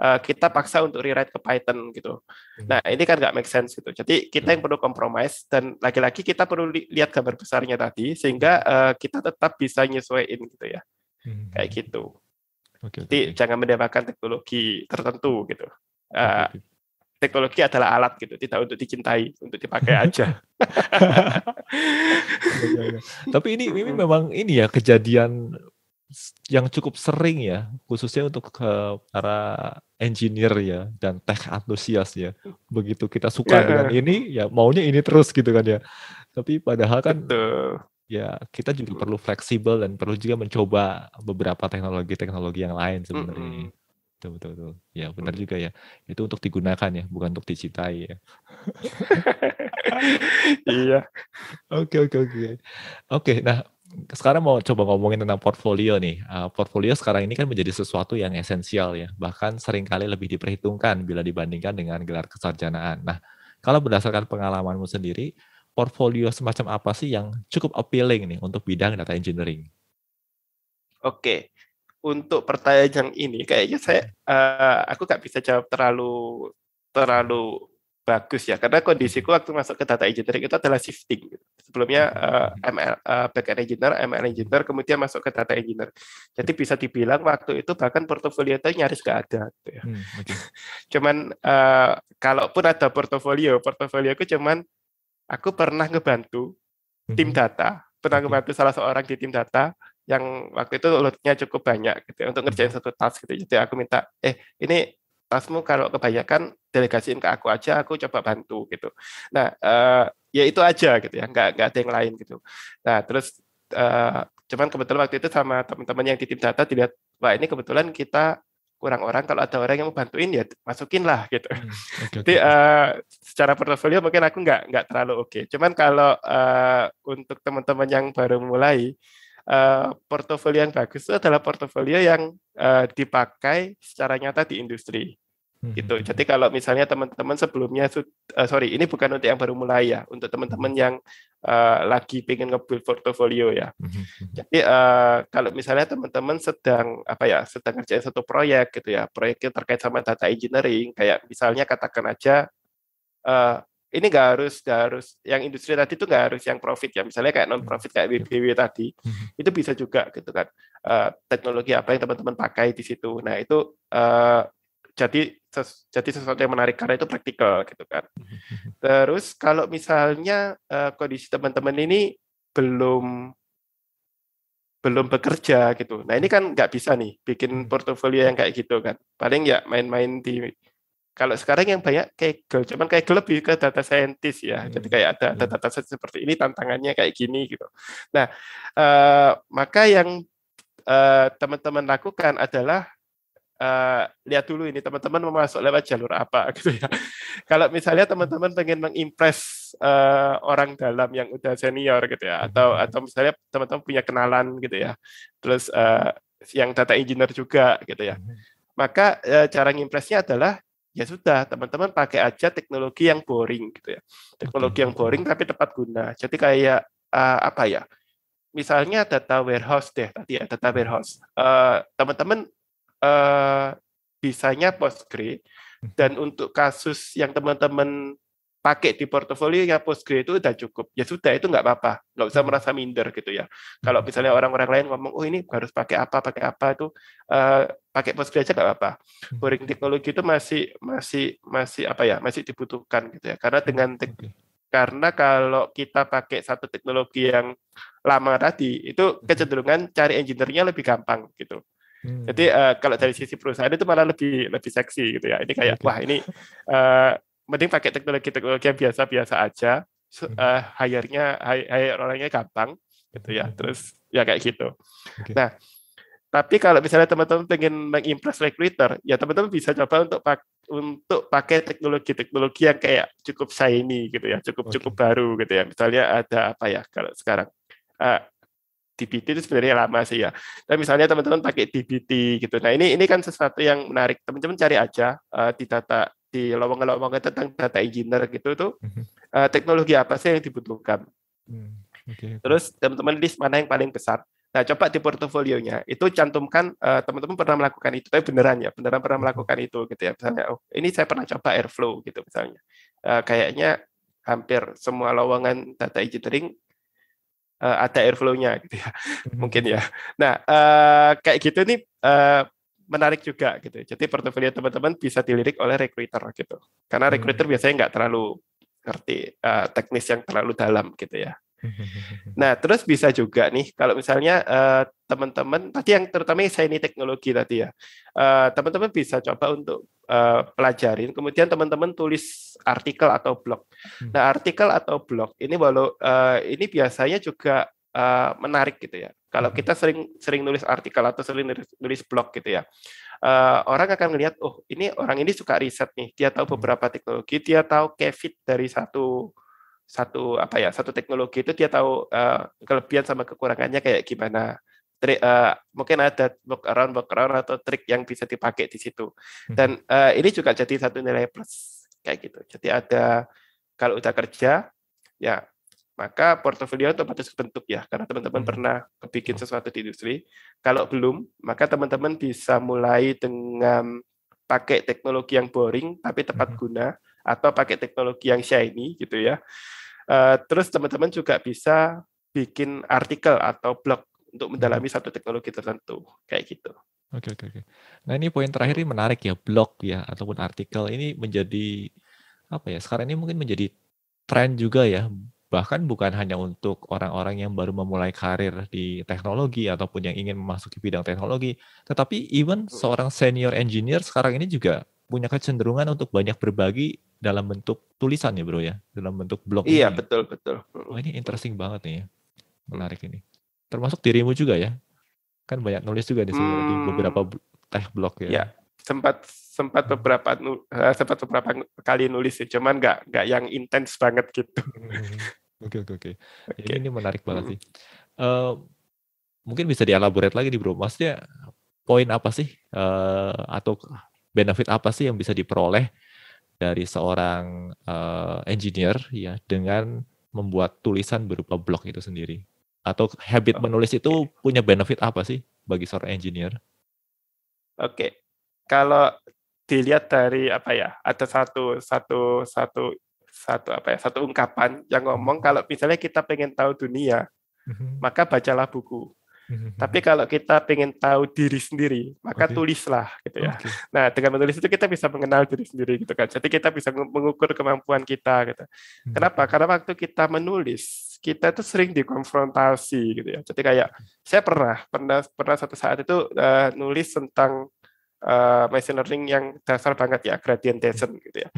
Speaker 2: uh, kita paksa untuk rewrite ke Python gitu. Hmm. Nah ini kan nggak make sense gitu. Jadi kita yang perlu compromise dan lagi-lagi kita perlu li lihat gambar besarnya tadi sehingga uh, kita tetap bisa nyesuaiin gitu ya, hmm. kayak gitu. Okay, Jadi okay. jangan mendewakan teknologi tertentu gitu. Uh, okay. Teknologi adalah alat gitu, tidak untuk dicintai, untuk dipakai aja.
Speaker 1: Tapi ini ini memang ini ya kejadian yang cukup sering ya, khususnya untuk ke para engineer ya dan tech antusias ya. Begitu kita suka yeah. dengan ini, ya maunya ini terus gitu kan ya. Tapi padahal kan Betul. ya kita juga perlu fleksibel dan perlu juga mencoba beberapa teknologi-teknologi yang lain sebenarnya. Mm -hmm. Betul, betul, betul. Ya benar juga ya. Itu untuk digunakan ya, bukan untuk dicintai ya.
Speaker 2: iya.
Speaker 1: Oke, oke, oke. Oke, nah sekarang mau coba ngomongin tentang portfolio nih. Uh, portfolio sekarang ini kan menjadi sesuatu yang esensial ya, bahkan sering kali lebih diperhitungkan bila dibandingkan dengan gelar kesarjanaan. Nah, kalau berdasarkan pengalamanmu sendiri, portfolio semacam apa sih yang cukup appealing nih untuk bidang data engineering?
Speaker 2: Oke, untuk pertanyaan yang ini kayaknya saya uh, aku nggak bisa jawab terlalu terlalu bagus ya karena kondisiku waktu masuk ke data engineering itu adalah shifting gitu. Sebelumnya uh, eh, ML uh, backend engineer ML engineer kemudian masuk ke data engineer jadi bisa dibilang waktu itu bahkan portofolio itu nyaris gak ada gitu ya. hmm, okay. cuman uh, kalaupun ada portofolio portofolio aku cuman aku pernah ngebantu hmm. tim data pernah ngebantu salah seorang di tim data yang waktu itu loadnya cukup banyak gitu ya, untuk ngerjain hmm. satu task gitu jadi aku minta eh ini tasmu kalau kebanyakan delegasiin ke aku aja, aku coba bantu gitu. Nah, uh, ya itu aja gitu ya, nggak nggak ada yang lain gitu. Nah, terus uh, cuman kebetulan waktu itu sama teman-teman yang di tim data dilihat wah ini kebetulan kita kurang orang kalau ada orang yang mau bantuin ya masukin lah gitu. Hmm, okay, Jadi Uh, secara portofolio mungkin aku nggak nggak terlalu oke. Okay. Cuman kalau uh, untuk teman-teman yang baru mulai uh, portofolio yang bagus itu adalah portofolio yang uh, dipakai secara nyata di industri gitu. Hmm. Jadi kalau misalnya teman-teman sebelumnya, uh, sorry, ini bukan untuk yang baru mulai ya, untuk teman-teman hmm. yang uh, lagi pengen nge-build portfolio ya. Hmm, Jadi uh, kalau misalnya teman-teman sedang apa ya, sedang kerjain satu proyek gitu ya, proyeknya terkait sama data engineering, kayak misalnya katakan aja uh, ini nggak harus nggak harus yang industri tadi itu nggak harus yang profit ya misalnya kayak non profit kayak BBW tadi itu bisa juga gitu kan uh, teknologi apa yang teman-teman pakai di situ nah itu uh, jadi ses, jadi sesuatu yang menarik karena itu praktikal gitu kan. Terus kalau misalnya uh, kondisi teman-teman ini belum belum bekerja gitu. Nah ini kan nggak bisa nih bikin hmm. portofolio yang kayak gitu kan. Paling ya main-main di kalau sekarang yang banyak Kaggle, cuman Kaggle lebih ke data scientist ya. Jadi kayak ada data, data scientist seperti ini tantangannya kayak gini gitu. Nah, uh, maka yang uh, teman-teman lakukan adalah uh, lihat dulu ini teman-teman mau masuk lewat jalur apa gitu ya. Kalau misalnya teman-teman pengen mengimpress uh, orang dalam yang udah senior gitu ya, atau atau misalnya teman-teman punya kenalan gitu ya, terus uh, yang data engineer juga gitu ya, maka uh, cara ngimpressnya adalah ya sudah teman-teman pakai aja teknologi yang boring gitu ya, teknologi yang boring tapi tepat guna. Jadi kayak uh, apa ya? Misalnya data warehouse deh tadi ya data warehouse. Uh, teman-teman uh, bisanya Postgre hmm. dan untuk kasus yang teman-teman pakai di portofolio ya Postgre itu udah cukup. Ya sudah itu nggak apa-apa, nggak usah hmm. merasa minder gitu ya. Kalau hmm. misalnya orang-orang lain ngomong, oh ini harus pakai apa, pakai apa itu uh, pakai Postgre aja nggak apa-apa. Boring teknologi itu masih masih masih apa ya, masih dibutuhkan gitu ya. Karena dengan karena kalau kita pakai satu teknologi yang lama tadi, itu kecenderungan cari engineer-nya lebih gampang gitu. Hmm. Jadi uh, kalau dari sisi perusahaan itu malah lebih lebih seksi gitu ya. Ini kayak okay. wah ini uh, mending pakai teknologi-teknologi yang biasa-biasa aja. Uh, hire-nya hire orangnya gampang gitu ya. Hmm. Terus ya kayak gitu. Okay. Nah, tapi kalau misalnya teman-teman pengen mengimpress recruiter, ya teman-teman bisa coba untuk pak untuk pakai teknologi-teknologi yang kayak cukup shiny gitu ya, cukup cukup okay. baru gitu ya. Misalnya ada apa ya kalau sekarang uh, DBT itu sebenarnya lama sih ya. Dan misalnya teman-teman pakai DBT gitu. Nah ini ini kan sesuatu yang menarik. Teman-teman cari aja uh, di data di lowongan-lowongan tentang data engineer gitu tuh uh, teknologi apa sih yang dibutuhkan. Hmm, okay. Terus teman-teman list mana yang paling besar. Nah coba di portofolionya itu cantumkan uh, teman-teman pernah melakukan itu, tapi beneran ya, beneran pernah hmm. melakukan itu gitu ya. Misalnya, oh ini saya pernah coba Airflow gitu misalnya. Uh, kayaknya hampir semua lowongan data engineering uh, ada airflow-nya gitu ya. Hmm. Mungkin ya. Nah, uh, kayak gitu nih uh, menarik juga gitu. Jadi portofolio teman-teman bisa dilirik oleh recruiter gitu. Karena hmm. recruiter biasanya nggak terlalu ngerti uh, teknis yang terlalu dalam gitu ya. Nah, terus bisa juga nih kalau misalnya uh, teman-teman tadi yang terutama saya ini teknologi tadi ya, uh, teman-teman bisa coba untuk uh, pelajarin, kemudian teman-teman tulis artikel atau blog. Hmm. Nah, artikel atau blog ini walau uh, ini biasanya juga uh, menarik gitu ya. Kalau hmm. kita sering sering nulis artikel atau sering nulis, nulis blog gitu ya, uh, orang akan melihat, oh ini orang ini suka riset nih, dia tahu hmm. beberapa teknologi, dia tahu kefit dari satu satu apa ya satu teknologi itu dia tahu uh, kelebihan sama kekurangannya kayak gimana trik uh, mungkin ada workaround workaround atau trik yang bisa dipakai di situ hmm. dan uh, ini juga jadi satu nilai plus kayak gitu jadi ada kalau udah kerja ya maka portofolio otomatis bentuk ya karena teman-teman hmm. pernah bikin sesuatu di industri kalau belum maka teman-teman bisa mulai dengan pakai teknologi yang boring tapi tepat hmm. guna atau pakai teknologi yang shiny gitu ya. Uh, terus teman-teman juga bisa bikin artikel atau blog untuk mendalami satu teknologi tertentu kayak gitu.
Speaker 1: Oke oke oke. Nah ini poin terakhir ini menarik ya blog ya ataupun artikel ini menjadi apa ya sekarang ini mungkin menjadi tren juga ya bahkan bukan hanya untuk orang-orang yang baru memulai karir di teknologi ataupun yang ingin memasuki bidang teknologi, tetapi even seorang senior engineer sekarang ini juga punya kecenderungan untuk banyak berbagi dalam bentuk tulisan ya bro ya, dalam bentuk blog.
Speaker 2: Iya ini. betul betul.
Speaker 1: Wah ini interesting banget nih, ya. menarik ini. termasuk dirimu juga ya? Kan banyak nulis juga di sini hmm, di beberapa tech blog ya.
Speaker 2: Ya, sempat sempat beberapa uh, sempat beberapa kali nulis sih, cuman nggak nggak yang intens banget gitu.
Speaker 1: Oke oke oke. Ini, ini menarik banget hmm. sih. Uh, mungkin bisa dielaborate lagi di bro. Maksudnya poin apa sih uh, atau benefit apa sih yang bisa diperoleh dari seorang uh, engineer ya dengan membuat tulisan berupa blog itu sendiri? Atau habit menulis itu punya benefit apa sih bagi seorang engineer?
Speaker 2: Oke, kalau dilihat dari apa ya, ada satu satu satu satu apa ya, satu ungkapan yang ngomong kalau misalnya kita pengen tahu dunia, mhm. maka bacalah buku. Mhm. Tapi kalau kita pengen tahu diri sendiri, maka okay. tulislah gitu ya. Okay. Nah, dengan menulis itu kita bisa mengenal diri sendiri gitu kan. Jadi kita bisa mengukur kemampuan kita gitu. Mhm. Kenapa? Karena waktu kita menulis, kita itu sering dikonfrontasi gitu ya. Jadi kayak saya pernah pernah pernah satu saat itu uh, nulis tentang uh, machine learning yang dasar banget ya, gradient descent gitu ya.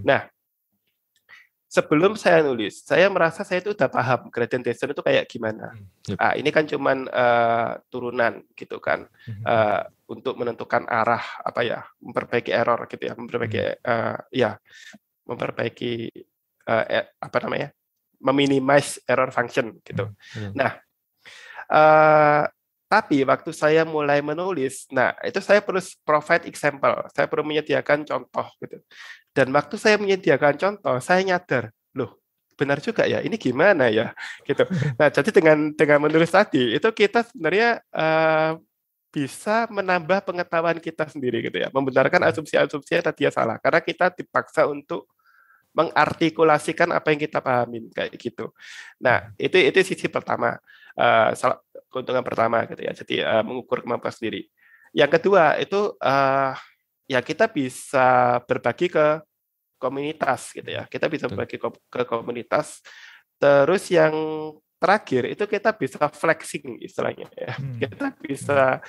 Speaker 2: Nah, sebelum saya nulis, saya merasa saya itu udah paham gradient descent itu kayak gimana. Hmm, yep. Ah, ini kan cuman uh, turunan gitu kan, uh, untuk menentukan arah apa ya, memperbaiki error gitu ya, memperbaiki uh, ya, memperbaiki uh, eh, apa namanya, meminimize error function gitu. Nah, uh, tapi waktu saya mulai menulis, nah itu saya perlu provide example, saya perlu menyediakan contoh gitu. Dan waktu saya menyediakan contoh, saya nyadar, loh benar juga ya, ini gimana ya gitu. Nah jadi dengan dengan menulis tadi itu kita sebenarnya uh, bisa menambah pengetahuan kita sendiri gitu ya, membenarkan hmm. asumsi-asumsi yang tadi salah karena kita dipaksa untuk mengartikulasikan apa yang kita pahamin kayak gitu. Nah itu itu sisi pertama, uh, salah, keuntungan pertama gitu ya. Jadi uh, mengukur kemampuan sendiri. Yang kedua itu uh, ya kita bisa berbagi ke komunitas gitu ya. Kita bisa berbagi ke komunitas. Terus yang terakhir itu kita bisa flexing istilahnya ya. Hmm. Kita bisa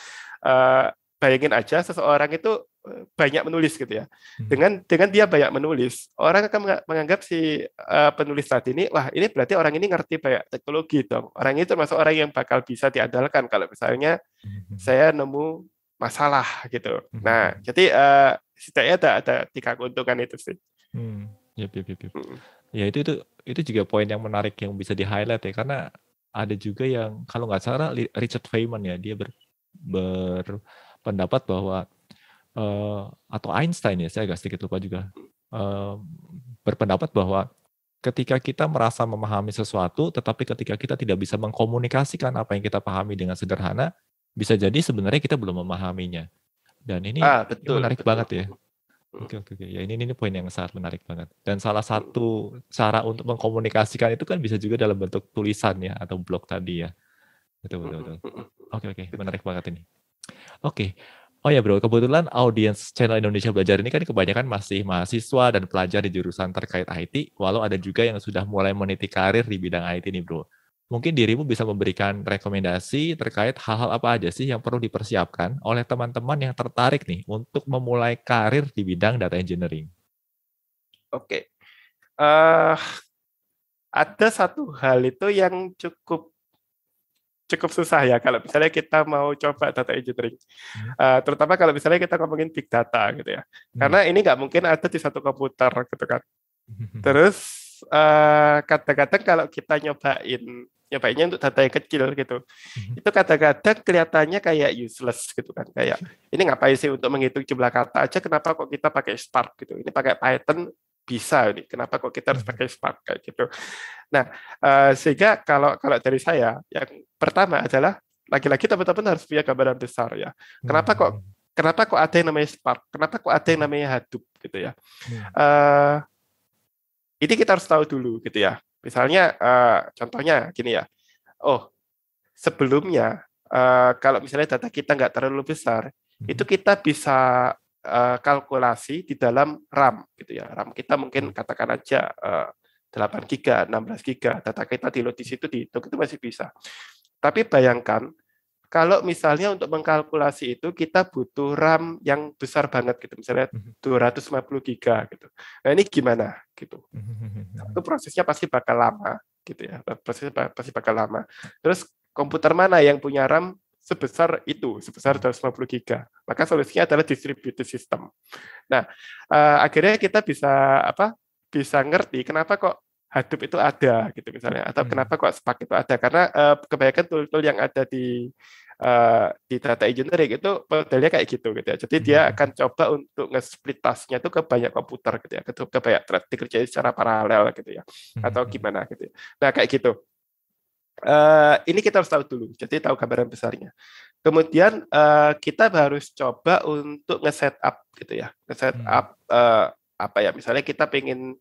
Speaker 2: uh, bayangin aja seseorang itu eh, banyak menulis gitu ya. Hmm. Dengan dengan dia banyak menulis, orang akan menganggap si uh, penulis tadi ini, wah ini berarti orang ini ngerti banyak teknologi dong. Orang ini termasuk orang yang bakal bisa diandalkan kalau misalnya hmm. saya nemu masalah gitu. Hmm. Nah, jadi uh, setidaknya ada ada tiga keuntungan itu sih.
Speaker 1: Hmm. Yep, yep, yep. Hmm. Ya itu itu itu juga poin yang menarik yang bisa di highlight ya karena ada juga yang kalau nggak salah Richard Feynman ya dia ber, berpendapat bahwa uh, atau Einstein ya saya agak sedikit lupa juga uh, berpendapat bahwa ketika kita merasa memahami sesuatu tetapi ketika kita tidak bisa mengkomunikasikan apa yang kita pahami dengan sederhana bisa jadi sebenarnya kita belum memahaminya. Dan ini, ah, betul, ini menarik betul. banget ya. Oke oke oke. Ya ini ini poin yang sangat menarik banget. Dan salah satu cara untuk mengkomunikasikan itu kan bisa juga dalam bentuk tulisan ya atau blog tadi ya. Betul betul betul. Oke oke, menarik banget ini. Oke. Oh ya bro, kebetulan audiens channel Indonesia Belajar ini kan kebanyakan masih mahasiswa dan pelajar di jurusan terkait IT, walau ada juga yang sudah mulai meniti karir di bidang IT nih bro. Mungkin dirimu bisa memberikan rekomendasi terkait hal-hal apa aja sih yang perlu dipersiapkan oleh teman-teman yang tertarik nih untuk memulai karir di bidang data engineering.
Speaker 2: Oke, uh, ada satu hal itu yang cukup cukup susah ya kalau misalnya kita mau coba data engineering, uh, terutama kalau misalnya kita ngomongin big data gitu ya, hmm. karena ini nggak mungkin ada di satu komputer gitu kan. Terus uh, kadang-kadang kalau kita nyobain nyobainnya untuk data yang kecil gitu. Mhm. Itu kadang-kadang kelihatannya kayak useless gitu kan. Kayak ini ngapain sih untuk menghitung jumlah kata aja kenapa kok kita pakai Spark gitu. Ini pakai Python bisa nih. Kenapa kok kita harus mhm. pakai Spark kayak gitu. Nah, uh, sehingga kalau kalau dari saya yang pertama adalah lagi-lagi teman-teman harus punya gambaran besar ya. Kenapa kok mhm. kenapa kok ada yang namanya Spark? Kenapa kok ada yang namanya Hadoop gitu ya? Uh, ini kita harus tahu dulu gitu ya. Misalnya uh, contohnya gini ya, oh sebelumnya uh, kalau misalnya data kita nggak terlalu besar, hmm. itu kita bisa uh, kalkulasi di dalam RAM gitu ya. RAM kita mungkin katakan aja uh, 8 giga, 16 giga, data kita di load di situ dihitung itu masih bisa. Tapi bayangkan kalau misalnya untuk mengkalkulasi itu kita butuh RAM yang besar banget gitu, misalnya 250 mhm. giga gitu. Nah ini gimana gitu? Nah, itu prosesnya pasti bakal lama gitu ya, prosesnya pasti bakal lama. Terus komputer mana yang punya RAM sebesar itu, sebesar 250 giga. Maka solusinya adalah distributed system. Nah, uh, akhirnya kita bisa apa? Bisa ngerti kenapa kok Hadoop itu ada gitu misalnya atau hmm. kenapa kok Spark itu ada karena uh, kebanyakan tool-tool yang ada di uh, di data engineering itu modelnya kayak gitu gitu ya. Jadi dia hmm. akan coba untuk nge-split task-nya itu ke banyak komputer gitu ya, ke, ke banyak thread dikerjain secara paralel gitu ya. Atau hmm. gimana gitu ya. Nah, kayak gitu. Uh, ini kita harus tahu dulu, jadi tahu gambaran besarnya. Kemudian uh, kita harus coba untuk nge-setup gitu ya, nge-setup uh, apa ya, misalnya kita pengen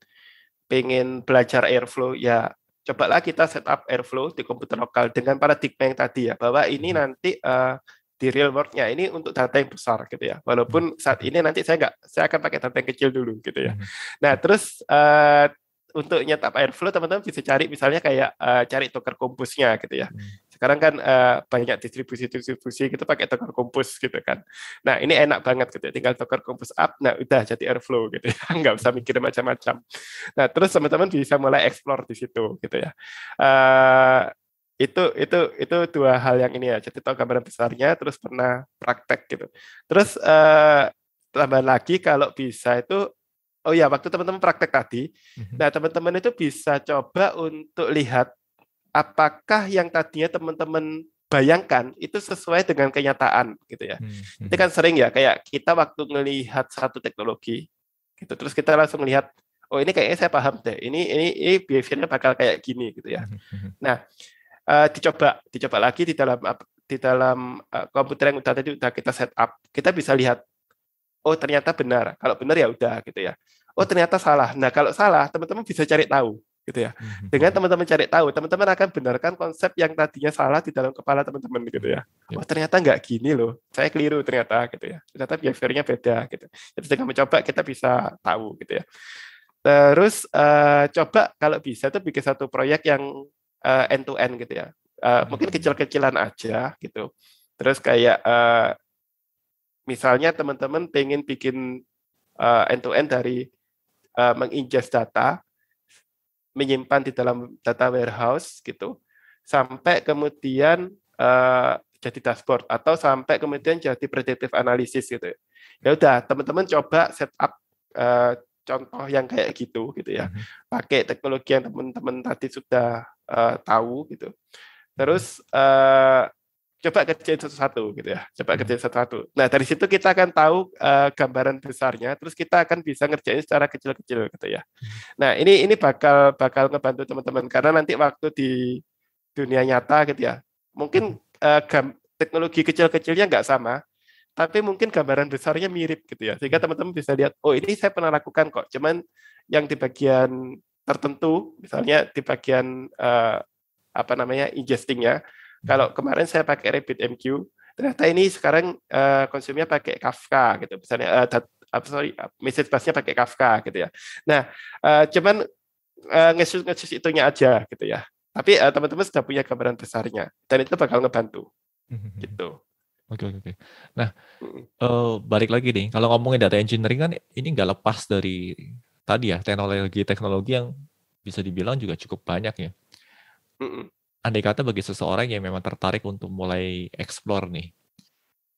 Speaker 2: pengen belajar airflow ya cobalah kita setup airflow di komputer lokal dengan paradigma yang tadi ya bahwa ini hmm. nanti uh, di real world-nya ini untuk data yang besar gitu ya walaupun hmm. saat ini nanti saya nggak saya akan pakai data yang kecil dulu gitu ya hmm. nah terus uh, untuk nyetap airflow teman-teman bisa cari misalnya kayak uh, cari Docker Compose-nya gitu ya. Hmm. Sekarang kan uh, banyak distribusi-distribusi gitu pakai Docker Compose gitu kan. Nah, ini enak banget gitu. Tinggal Docker Compose up, nah udah jadi airflow gitu ya. Nggak usah mikir macam-macam. Nah, terus teman-teman bisa mulai explore di situ gitu ya. Uh, itu itu itu dua hal yang ini ya. Jadi tahu gambaran besarnya, terus pernah praktek gitu. Terus uh, tambah lagi kalau bisa itu Oh ya, waktu teman-teman praktek tadi, mm-hmm. nah teman-teman itu bisa coba untuk lihat apakah yang tadinya teman-teman bayangkan itu sesuai dengan kenyataan gitu ya. Mm-hmm. Itu kan sering ya, kayak kita waktu melihat satu teknologi, gitu, terus kita langsung melihat, oh ini kayaknya saya paham deh, ini ini ini behaviornya bakal kayak gini gitu ya. Mm-hmm. Nah, uh, dicoba, dicoba lagi di dalam di dalam uh, komputer yang udah tadi udah kita set up, kita bisa lihat oh ternyata benar. Kalau benar ya udah gitu ya. Oh ternyata salah. Nah kalau salah teman-teman bisa cari tahu gitu ya. Mhm. Dengan teman-teman cari tahu, teman-teman akan benarkan konsep yang tadinya salah di dalam kepala teman-teman gitu ya. ya. Oh ternyata nggak gini loh. Saya keliru ternyata gitu ya. Ternyata behaviornya beda gitu. Jadi dengan mencoba kita bisa tahu gitu ya. Terus uh, coba kalau bisa tuh bikin satu proyek yang uh, end to end gitu ya. Uh, mungkin kecil-kecilan aja gitu. Terus kayak uh, misalnya teman-teman pengen bikin uh, end to end dari uh, mengingest data, menyimpan di dalam data warehouse gitu, sampai kemudian uh, jadi dashboard atau sampai kemudian jadi predictive analysis gitu. Ya udah, teman-teman coba setup uh, contoh yang kayak gitu gitu ya. Mhm. Pakai teknologi yang teman-teman tadi sudah uh, tahu gitu. Terus uh, coba kerjain satu-satu gitu ya coba hmm. kerjain satu-satu nah dari situ kita akan tahu uh, gambaran besarnya terus kita akan bisa ngerjain secara kecil-kecil gitu ya hmm. nah ini ini bakal bakal ngebantu teman-teman karena nanti waktu di dunia nyata gitu ya mungkin uh, gam, teknologi kecil-kecilnya nggak sama tapi mungkin gambaran besarnya mirip gitu ya sehingga teman-teman bisa lihat oh ini saya pernah lakukan kok cuman yang di bagian tertentu misalnya di bagian uh, apa namanya ingestingnya kalau kemarin saya pakai RabbitMQ, ternyata ini sekarang uh, konsumnya pakai Kafka gitu. Misalnya uh, dat, uh, sorry, message busnya pakai Kafka gitu ya. Nah, uh, cuman uh, ngesus ngesus itunya aja gitu ya. Tapi uh, teman-teman sudah punya gambaran besarnya dan itu bakal ngebantu. gitu.
Speaker 1: Oke oke oke. Nah, uh, balik lagi nih, kalau ngomongin data engineering kan ini nggak lepas dari tadi ya teknologi-teknologi yang bisa dibilang juga cukup banyak ya. Mm -mm andai kata bagi seseorang yang memang tertarik untuk mulai explore nih,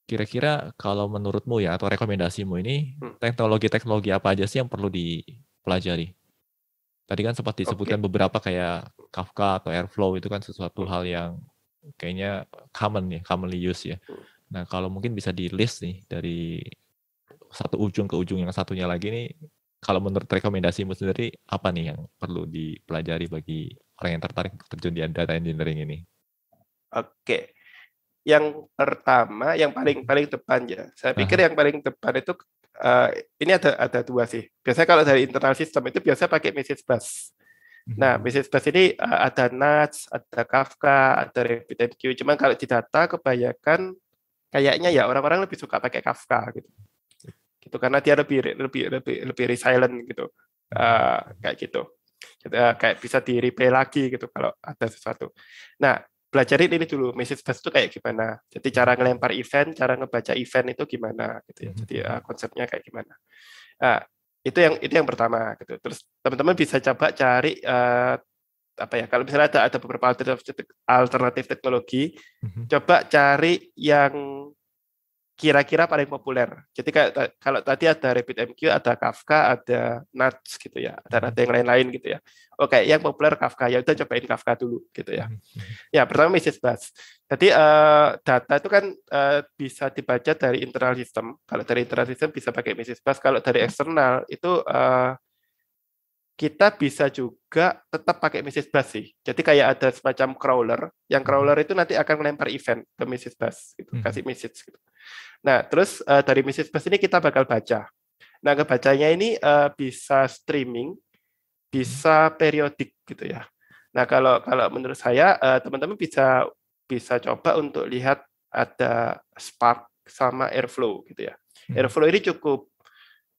Speaker 1: kira-kira kalau menurutmu ya atau rekomendasimu ini hmm. teknologi-teknologi apa aja sih yang perlu dipelajari? Tadi kan sempat disebutkan okay. beberapa kayak Kafka atau Airflow itu kan sesuatu hmm. hal yang kayaknya common ya, commonly used ya. Hmm. Nah kalau mungkin bisa di list nih dari satu ujung ke ujung yang satunya lagi nih, kalau menurut rekomendasimu sendiri apa nih yang perlu dipelajari bagi orang yang tertarik terjun di data engineering ini?
Speaker 2: Oke. Yang pertama, yang paling paling depan ya. Saya pikir uh yang paling depan itu uh, ini ada ada dua sih. Biasanya kalau dari internal system itu biasa pakai message bus. Nah, mhm. message bus ini uh, ada NATS, ada Kafka, ada RabbitMQ. Cuman kalau di data kebanyakan kayaknya ya orang-orang lebih suka pakai Kafka gitu. Gitu karena dia lebih lebih lebih lebih resilient gitu. Uh, kayak gitu kayak bisa di replay lagi gitu kalau ada sesuatu. Nah, belajarin ini dulu message bus itu kayak gimana. Jadi cara ngelempar event, cara ngebaca event itu gimana gitu ya. Jadi uh, konsepnya kayak gimana. Nah, itu yang itu yang pertama gitu. Terus teman-teman bisa coba cari uh, apa ya kalau misalnya ada ada beberapa alternatif alternatif teknologi mm-hmm. coba cari yang kira-kira paling populer. Jadi kayak kalau tadi ada RabbitMQ, ada Kafka, ada Nuts gitu ya, ada ada yang lain-lain gitu ya. Oke, yang populer Kafka, ya udah cobain Kafka dulu gitu ya. Ya pertama message bus. Jadi uh, data itu kan uh, bisa dibaca dari internal system. Kalau dari internal system bisa pakai message bus. Kalau dari eksternal itu uh, kita bisa juga tetap pakai message bus sih. Jadi kayak ada semacam crawler, yang crawler itu nanti akan melempar event ke message bus, gitu, kasih message. Gitu. Nah, terus uh, dari message bus ini kita bakal baca. Nah, kebacanya ini uh, bisa streaming, bisa periodik gitu ya. Nah, kalau kalau menurut saya uh, teman-teman bisa bisa coba untuk lihat ada Spark sama Airflow gitu ya. Hmm. Airflow ini cukup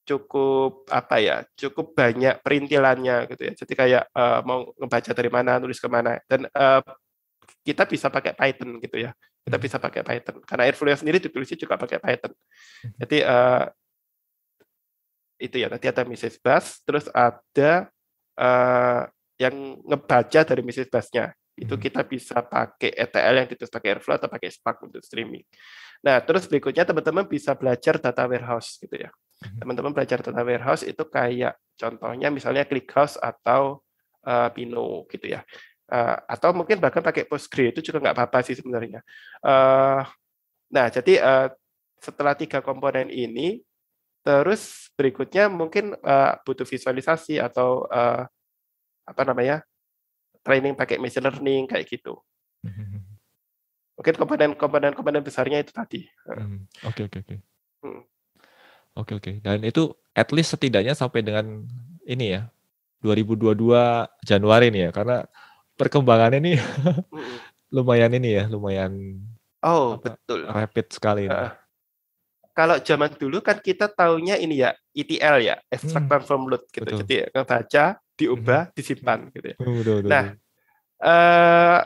Speaker 2: cukup apa ya cukup banyak perintilannya gitu ya jadi kayak uh, mau ngebaca dari mana nulis ke mana dan uh, kita bisa pakai Python gitu ya kita hmm. bisa pakai Python karena Airflow sendiri ditulisnya juga pakai Python hmm. jadi uh, itu ya nanti ada message bus terus ada uh, yang ngebaca dari message busnya itu hmm. kita bisa pakai ETL yang ditulis pakai Airflow atau pakai Spark untuk streaming nah terus berikutnya teman-teman bisa belajar data warehouse gitu ya Mhm. teman-teman belajar data warehouse itu kayak contohnya misalnya ClickHouse atau uh, Pino gitu ya. Uh, atau mungkin bahkan pakai Postgre itu juga nggak apa-apa sih sebenarnya. Uh, nah, jadi uh, setelah tiga komponen ini, terus berikutnya mungkin uh, butuh visualisasi atau uh, apa namanya training pakai machine learning kayak gitu. Mhm. Mungkin komponen-komponen komponen besarnya itu tadi.
Speaker 1: Hmm, oke oke oke. Hmm. Oke oke. Dan itu at least setidaknya sampai dengan ini ya 2022 Januari nih ya karena perkembangannya nih lumayan ini ya lumayan
Speaker 2: oh apa, betul
Speaker 1: rapid sekali. Uh,
Speaker 2: kalau zaman dulu kan kita taunya ini ya ETL ya extract hmm. transform load gitu. Betul. Jadi ngebaca, diubah, hmm. disimpan gitu ya. Betul, betul, nah, uh,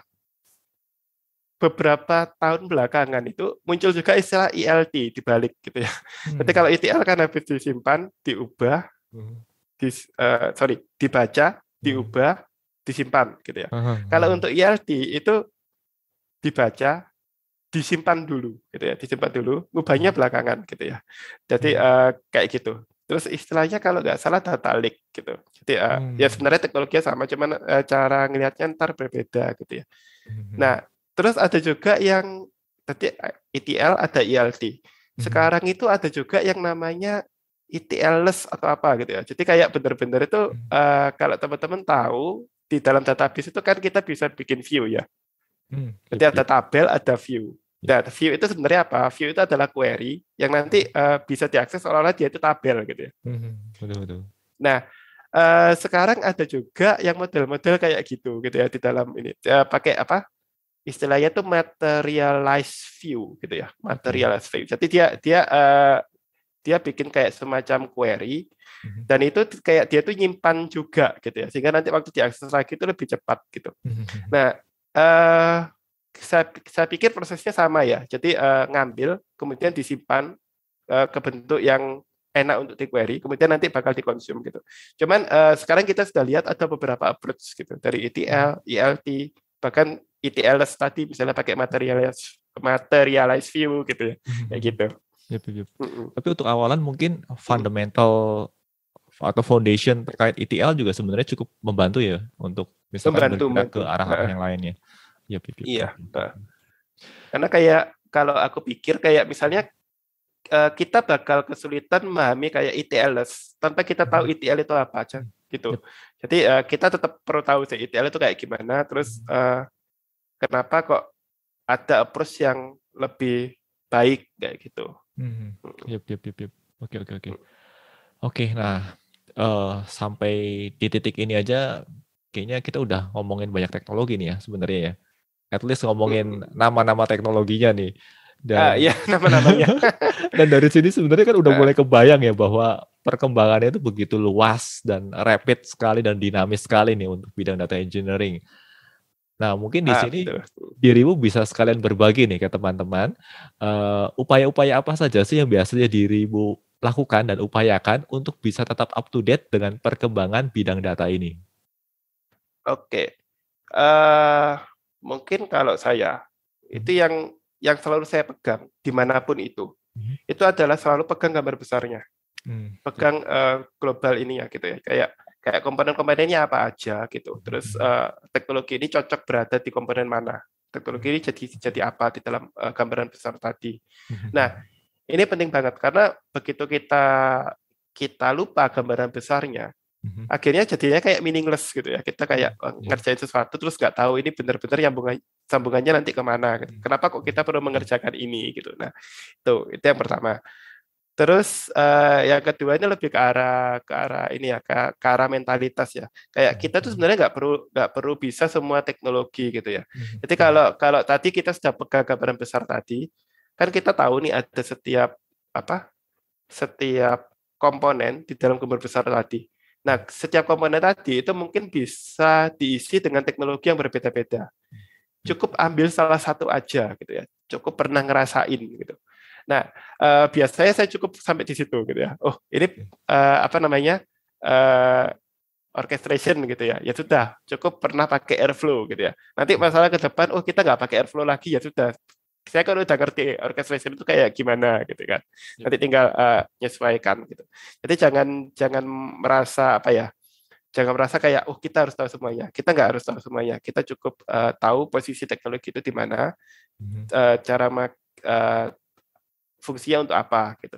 Speaker 2: beberapa tahun belakangan itu muncul juga istilah ELT di balik gitu ya. Hmm. Jadi kalau ETL kan habis disimpan, diubah, hmm. di, uh, sorry, dibaca, hmm. diubah, disimpan gitu ya. Hmm. Kalau untuk ELT itu dibaca, disimpan dulu gitu ya, disimpan dulu, ubahnya hmm. belakangan gitu ya. Jadi uh, kayak gitu. Terus istilahnya kalau nggak salah data lake gitu. Jadi uh, hmm. ya sebenarnya teknologinya sama, cuman uh, cara ngelihatnya ntar berbeda gitu ya. Hmm. Nah Terus ada juga yang tadi ETL ada ELT. Mhm. Sekarang itu ada juga yang namanya ETL-less atau apa gitu ya. Jadi kayak benar-benar itu uh, kalau teman-teman tahu di dalam database itu kan kita bisa bikin view ya. Hmm, Jadi ada tabel, ada view. Nah, view itu sebenarnya apa? View itu adalah query yang nanti uh, bisa diakses seolah-olah dia itu tabel gitu ya. Hmm, betul betul. Nah, uh, sekarang ada juga yang model-model kayak gitu gitu ya di dalam ini. Uh, pakai apa? istilahnya itu materialize view gitu ya materialize view jadi dia dia uh, dia bikin kayak semacam query mhm. dan itu kayak dia tuh nyimpan juga gitu ya sehingga nanti waktu diakses lagi itu lebih cepat gitu mhm. nah uh, saya saya pikir prosesnya sama ya jadi uh, ngambil kemudian disimpan uh, ke bentuk yang enak untuk di query, kemudian nanti bakal dikonsum gitu. Cuman uh, sekarang kita sudah lihat ada beberapa approach gitu dari ETL, ELT, bahkan ETLs tadi misalnya pakai materialize materialize view gitu ya kayak gitu.
Speaker 1: Yep, yep. Mm-hmm. Tapi untuk awalan mungkin fundamental atau foundation terkait ETL juga sebenarnya cukup membantu ya untuk misalkan membantu, membantu. ke arah nah. yang lainnya.
Speaker 2: Yep, yep, yep. Iya. Nah. Karena kayak kalau aku pikir kayak misalnya uh, kita bakal kesulitan memahami kayak ETLs tanpa kita tahu ETL itu apa aja gitu. Yep. Jadi uh, kita tetap perlu tahu sih ETL itu kayak gimana, terus uh, kenapa kok ada approach yang lebih baik kayak gitu. Hmm.
Speaker 1: Yep, yep, yep, yep. Oke, oke, oke. Oke, nah uh, sampai di titik ini aja kayaknya kita udah ngomongin banyak teknologi nih ya sebenarnya ya. At least ngomongin nama-nama teknologinya nih.
Speaker 2: Dan, uh, iya, nama-namanya.
Speaker 1: dan dari sini sebenarnya kan udah uh. mulai kebayang ya bahwa perkembangannya itu begitu luas dan rapid sekali dan dinamis sekali nih untuk bidang data engineering. Nah, mungkin di ah, sini betul. dirimu bisa sekalian berbagi nih ke teman-teman uh, upaya-upaya apa saja sih yang biasanya dirimu lakukan dan upayakan untuk bisa tetap up to date dengan perkembangan bidang data ini.
Speaker 2: Oke. Uh, mungkin kalau saya itu yang yang selalu saya pegang di mana pun itu, hmm. itu adalah selalu pegang gambar besarnya, hmm. pegang uh, global ini ya gitu ya, kayak kayak komponen-komponennya apa aja gitu. Terus uh, teknologi ini cocok berada di komponen mana, teknologi ini jadi jadi apa di dalam uh, gambaran besar tadi. Hmm. Nah ini penting banget karena begitu kita kita lupa gambaran besarnya, hmm Akhirnya jadinya kayak meaningless gitu ya. Kita kayak ngerjain sesuatu terus nggak tahu ini benar-benar yang sambungannya nanti ke mana. Gitu. Kenapa kok kita perlu mengerjakan ini gitu. Nah itu itu yang pertama. Terus uh, yang kedua ini lebih ke arah ke arah ini ya ke, ke arah mentalitas ya. Kayak kita tuh mhm. sebenarnya nggak perlu nggak perlu bisa semua teknologi gitu ya. Mhm. Jadi kalau kalau tadi kita sudah pegang gambaran besar tadi, kan kita tahu nih ada setiap apa setiap komponen di dalam gambar besar tadi. Nah, setiap komponen tadi itu mungkin bisa diisi dengan teknologi yang berbeda-beda. Cukup ambil salah satu aja gitu ya. Cukup pernah ngerasain gitu. Nah, uh, biasanya saya cukup sampai di situ gitu ya. Oh, ini uh, apa namanya? Uh, orchestration gitu ya. Ya sudah, cukup pernah pakai Airflow gitu ya. Nanti masalah ke depan, oh kita nggak pakai Airflow lagi ya sudah saya kan udah ngerti orchestration itu kayak gimana gitu kan. Ya. Nanti tinggal uh, menyesuaikan gitu. Jadi jangan jangan merasa apa ya? Jangan merasa kayak oh kita harus tahu semuanya. Kita nggak harus tahu semuanya. Kita cukup uh, tahu posisi teknologi itu di mana, uh, cara uh, fungsinya untuk apa gitu.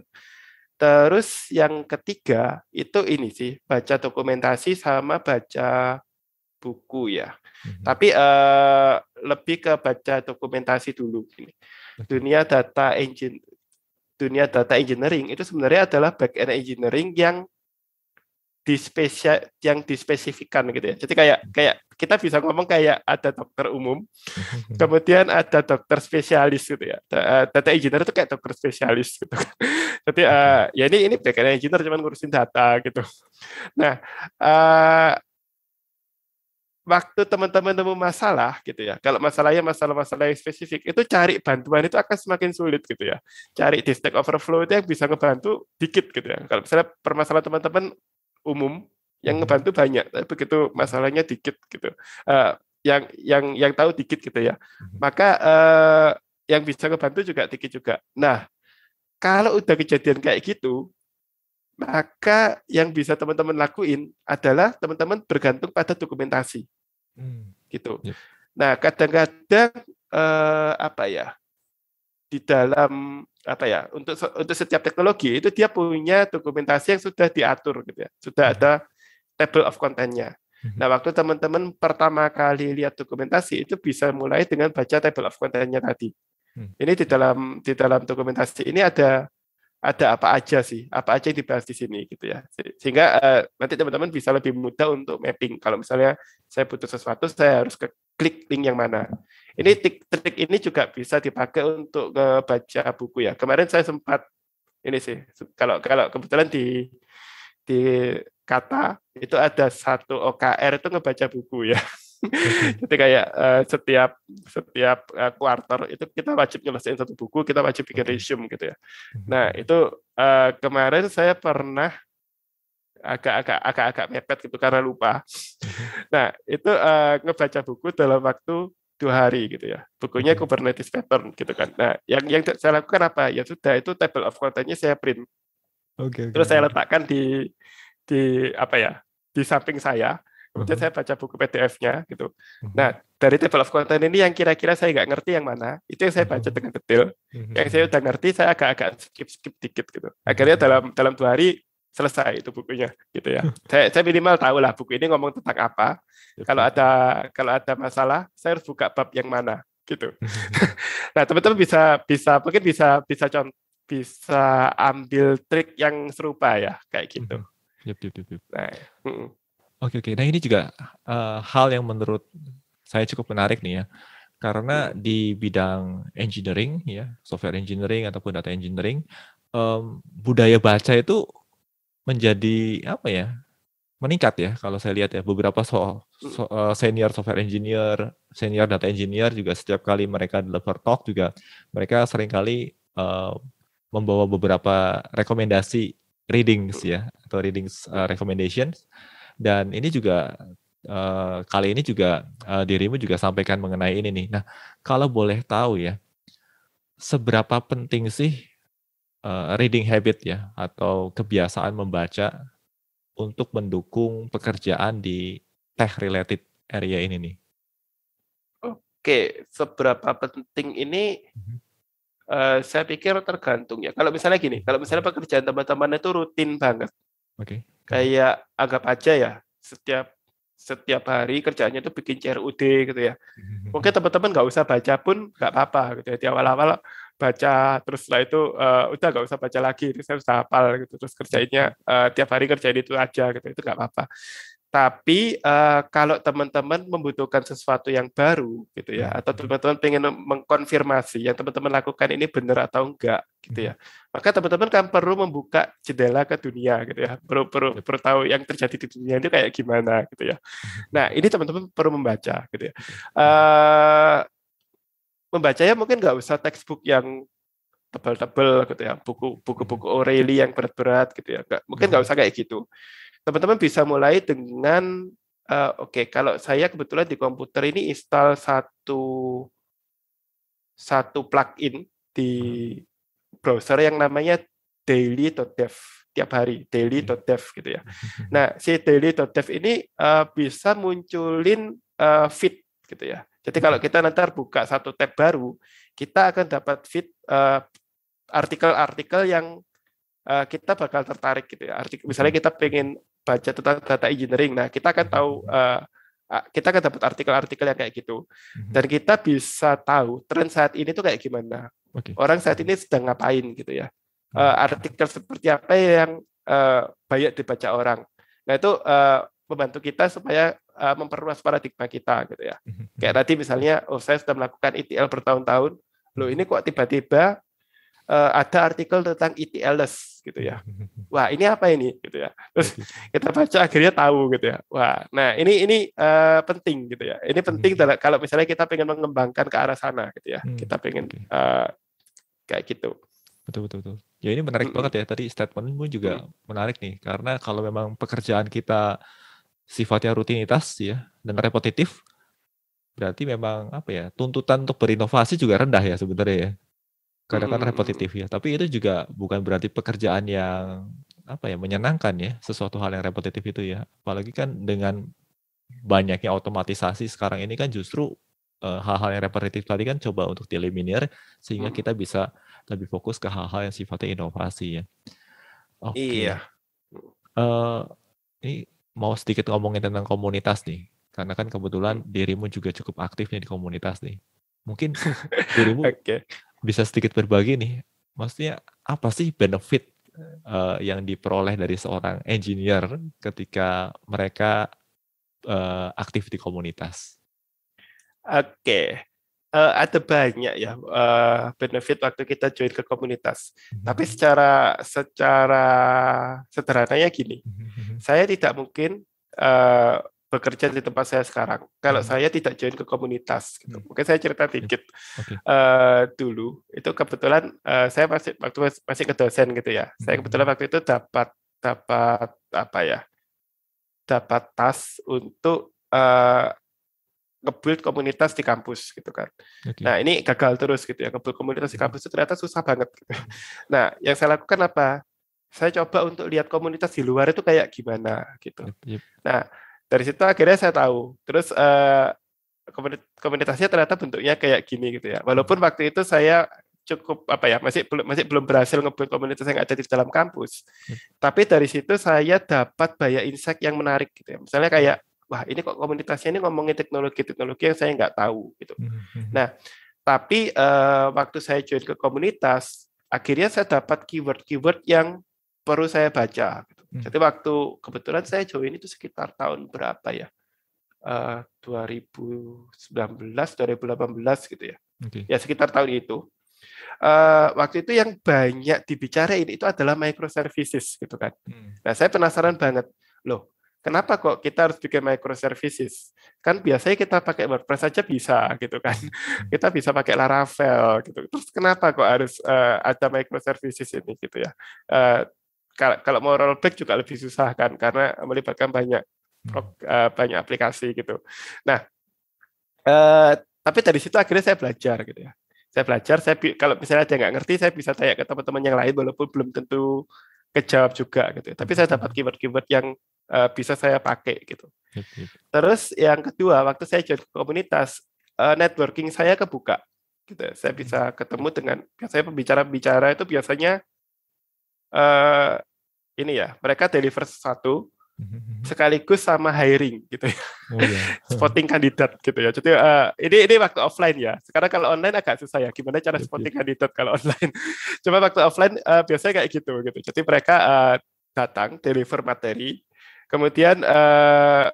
Speaker 2: Terus yang ketiga itu ini sih baca dokumentasi sama baca buku ya. hmm Tapi uh, lebih ke baca dokumentasi dulu ini. Dunia data engine dunia data engineering itu sebenarnya adalah back end engineering yang dispesial yang dispesifikan gitu ya. Jadi kayak kayak kita bisa ngomong kayak ada dokter umum, kemudian ada dokter spesialis gitu ya. Eh, data engineer itu kayak dokter spesialis gitu. Jadi uh, ya ini ini back end engineer cuma ngurusin data gitu. Nah, uh, waktu teman-teman nemu masalah gitu ya, kalau masalahnya masalah-masalah yang spesifik, itu cari bantuan itu akan semakin sulit gitu ya. Cari di Stack Overflow itu yang bisa ngebantu dikit gitu ya. Kalau misalnya permasalahan teman-teman umum, yang hmm. ngebantu banyak, tapi begitu masalahnya dikit gitu. Uh, yang yang yang tahu dikit gitu ya. Hmm. Maka uh, yang bisa ngebantu juga dikit juga. Nah, kalau udah kejadian kayak gitu, maka yang bisa teman-teman lakuin adalah teman-teman bergantung pada dokumentasi, hmm. gitu. Yep. Nah, kadang-kadang eh, apa ya di dalam apa ya untuk untuk setiap teknologi itu dia punya dokumentasi yang sudah diatur, gitu ya, sudah hmm. ada table of contentnya. Hmm. Nah, waktu teman-teman pertama kali lihat dokumentasi itu bisa mulai dengan baca table of contentnya tadi. Hmm. Ini di dalam di dalam dokumentasi ini ada ada apa aja sih, apa aja yang dibahas di sini gitu ya. Sehingga uh, nanti teman-teman bisa lebih mudah untuk mapping. Kalau misalnya saya butuh sesuatu, saya harus ke klik link yang mana. Ini trik ini juga bisa dipakai untuk baca buku ya. Kemarin saya sempat ini sih, kalau kalau kebetulan di di kata itu ada satu OKR itu ngebaca buku ya. Jadi kayak uh, setiap setiap uh, quarter itu kita wajib nyelesain satu buku, kita wajib bikin resume gitu ya. Mhm. Nah itu uh, kemarin saya pernah agak-agak agak-agak mepet gitu karena lupa. Nah itu uh, ngebaca buku dalam waktu dua hari gitu ya. Bukunya. Kubernetes pattern gitu kan. Nah yang yang saya lakukan apa? Ya sudah itu table of contentnya saya print. Okay, okay. Terus saya letakkan di di apa ya di samping saya Kemudian saya baca buku PDF-nya gitu. Nah, dari table of content ini yang kira-kira saya nggak ngerti yang mana, itu yang saya baca dengan detail. Yang saya udah ngerti, saya agak-agak skip-skip dikit gitu. Akhirnya dalam dalam dua hari selesai itu bukunya gitu ya. Saya, saya minimal tahu lah buku ini ngomong tentang apa. Kalau ada kalau ada masalah, saya harus buka bab yang mana gitu. nah, teman-teman bisa bisa mungkin bisa bisa contoh bisa ambil trik yang serupa ya kayak gitu. Yep, yep, yep, yep. Nah,
Speaker 1: Oke oke. Nah ini juga uh, hal yang menurut saya cukup menarik nih ya. Karena hmm. di bidang engineering ya, software engineering ataupun data engineering, um, budaya baca itu menjadi apa ya? Meningkat ya kalau saya lihat ya beberapa so, so, uh, senior software engineer, senior data engineer juga setiap kali mereka deliver talk juga mereka sering kali uh, membawa beberapa rekomendasi readings ya atau readings uh, recommendations dan ini juga uh, kali ini juga uh, dirimu juga sampaikan mengenai ini nih. Nah, kalau boleh tahu ya, seberapa penting sih uh, reading habit ya atau kebiasaan membaca untuk mendukung pekerjaan di tech related area ini nih?
Speaker 2: Oke, seberapa penting ini uh, saya pikir tergantung ya. Kalau misalnya gini, kalau misalnya pekerjaan teman-teman itu rutin banget,
Speaker 1: Oke.
Speaker 2: Kayak anggap aja ya setiap setiap hari kerjanya itu bikin CRUD gitu ya. Mungkin teman-teman nggak usah baca pun nggak apa-apa gitu ya. Di awal-awal baca, terus setelah itu uh, udah nggak usah baca lagi, itu saya sudah hafal gitu. Terus kerjainnya uh, tiap hari kerjain itu aja gitu, itu nggak apa-apa. Tapi uh, kalau teman-teman membutuhkan sesuatu yang baru gitu ya, hmm. atau teman-teman ingin mengkonfirmasi yang teman-teman lakukan ini benar atau enggak gitu ya, hmm. maka teman-teman kan perlu membuka jendela ke dunia gitu ya, perlu perlu, perlu tahu yang terjadi di dunia itu kayak gimana gitu ya. Hmm. Nah ini teman-teman perlu membaca gitu ya. Uh, membacanya mungkin nggak usah textbook yang tebal-tebal gitu ya, buku buku-buku O'Reilly yang berat-berat gitu ya, mungkin nggak usah kayak gitu teman-teman bisa mulai dengan uh, oke okay, kalau saya kebetulan di komputer ini install satu satu plugin di browser yang namanya daily.dev tiap hari daily.dev gitu ya. Nah si daily.dev ini uh, bisa munculin uh, feed gitu ya. Jadi kalau kita nanti buka satu tab baru, kita akan dapat feed artikel-artikel uh, yang uh, kita bakal tertarik gitu ya. Artikel misalnya kita pengen baca tentang data engineering. Nah, kita akan tahu uh, kita akan dapat artikel-artikel yang kayak gitu. Mhm. Dan kita bisa tahu tren saat ini tuh kayak gimana. Okay. Orang saat ini sedang ngapain gitu ya. Uh, artikel seperti apa yang uh, banyak dibaca orang. Nah, itu uh, membantu kita supaya uh, memperluas paradigma kita gitu ya. Mhm. Kayak tadi misalnya, oh saya sudah melakukan ETL bertahun-tahun, loh ini kok tiba-tiba uh, ada artikel tentang ETLs gitu ya. Wah, ini apa ini gitu ya. Terus kita baca akhirnya tahu gitu ya. Wah, nah ini ini uh, penting gitu ya. Ini penting hmm. kalau misalnya kita pengen mengembangkan ke arah sana gitu ya. Hmm. Kita pengen uh, kayak gitu.
Speaker 1: Betul betul betul. Ya ini menarik hmm. banget ya tadi statementmu juga hmm. menarik nih karena kalau memang pekerjaan kita sifatnya rutinitas ya dan repetitif berarti memang apa ya tuntutan untuk berinovasi juga rendah ya sebenarnya ya kadang kan repetitif ya. Tapi itu juga bukan berarti pekerjaan yang apa ya menyenangkan ya, sesuatu hal yang repetitif itu ya. Apalagi kan dengan banyaknya otomatisasi sekarang ini kan justru hal hal-hal yang repetitif tadi kan coba untuk dieliminir sehingga hmm. kita bisa lebih fokus ke hal-hal yang sifatnya inovasi ya.
Speaker 2: Oke. Okay. Iya.
Speaker 1: Uh, ini mau sedikit ngomongin tentang komunitas nih, karena kan kebetulan dirimu juga cukup aktif nih di komunitas nih. Mungkin dirimu okay bisa sedikit berbagi nih, maksudnya apa sih benefit uh, yang diperoleh dari seorang engineer ketika mereka uh, aktif di komunitas?
Speaker 2: Oke, okay. uh, ada banyak ya uh, benefit waktu kita join ke komunitas. Mm-hmm. Tapi secara secara sederhananya gini, mm-hmm. saya tidak mungkin uh, bekerja di tempat saya sekarang. Kalau hmm. saya tidak join ke komunitas, gitu. Hmm. mungkin saya cerita dikit okay. uh, eh, dulu. Itu kebetulan uh, saya masih waktu masih ke dosen gitu ya. Hmm. Saya kebetulan waktu itu dapat dapat apa ya? Dapat tas untuk uh, nge-build komunitas di kampus gitu kan. Okay. Nah ini gagal terus gitu ya. Nge-build komunitas di hmm. kampus itu ternyata susah banget. Gitu. Nah yang saya lakukan apa? Saya coba untuk lihat komunitas di luar itu kayak gimana gitu. Yep, yep. Nah dari situ akhirnya saya tahu. Terus uh, komunitasnya ternyata bentuknya kayak gini gitu ya. Walaupun waktu itu saya cukup apa ya masih belum masih belum berhasil ngebuat komunitas yang ada di dalam kampus. Hmm. tapi dari situ saya dapat banyak insight yang menarik gitu ya. Misalnya kayak wah ini kok komunitasnya ini ngomongin teknologi-teknologi yang saya nggak tahu gitu. Hmm, hmm, nah tapi uh, waktu saya join ke komunitas akhirnya saya dapat keyword-keyword yang perlu saya baca gitu. Hmm. Jadi waktu kebetulan saya join itu sekitar tahun berapa ya? Uh, 2019, 2018 gitu ya. Okay. Ya sekitar tahun itu. Uh, waktu itu yang banyak dibicarain itu adalah microservices gitu kan. Hmm. Nah saya penasaran banget, loh kenapa kok kita harus bikin microservices? Kan biasanya kita pakai WordPress saja bisa gitu kan. Hmm. Kita bisa pakai Laravel gitu. Terus kenapa kok harus uh, ada microservices ini gitu ya? Uh, kalau mau rollback juga lebih susah kan karena melibatkan banyak uh, banyak aplikasi gitu. Nah, uh, tapi dari situ akhirnya saya belajar gitu ya. Saya belajar, saya kalau misalnya dia nggak ngerti, saya bisa tanya ke teman-teman yang lain walaupun belum tentu kejawab juga gitu. Ya. Tapi saya dapat keyword-keyword yang uh, bisa saya pakai gitu. Terus yang kedua, waktu saya join komunitas, uh, networking saya kebuka. Gitu. Ya. Saya bisa ketemu dengan biasanya pembicara-pembicara itu biasanya uh, ini ya, mereka deliver sesuatu mhm, mhm. sekaligus sama hiring gitu ya. Oh, yeah. spotting kandidat gitu ya. Jadi uh, ini ini waktu offline ya. Sekarang kalau online agak susah ya. Gimana cara spotting kandidat kalau online? Cuma waktu offline uh, biasanya kayak gitu gitu. Jadi mereka uh, datang deliver materi, kemudian uh,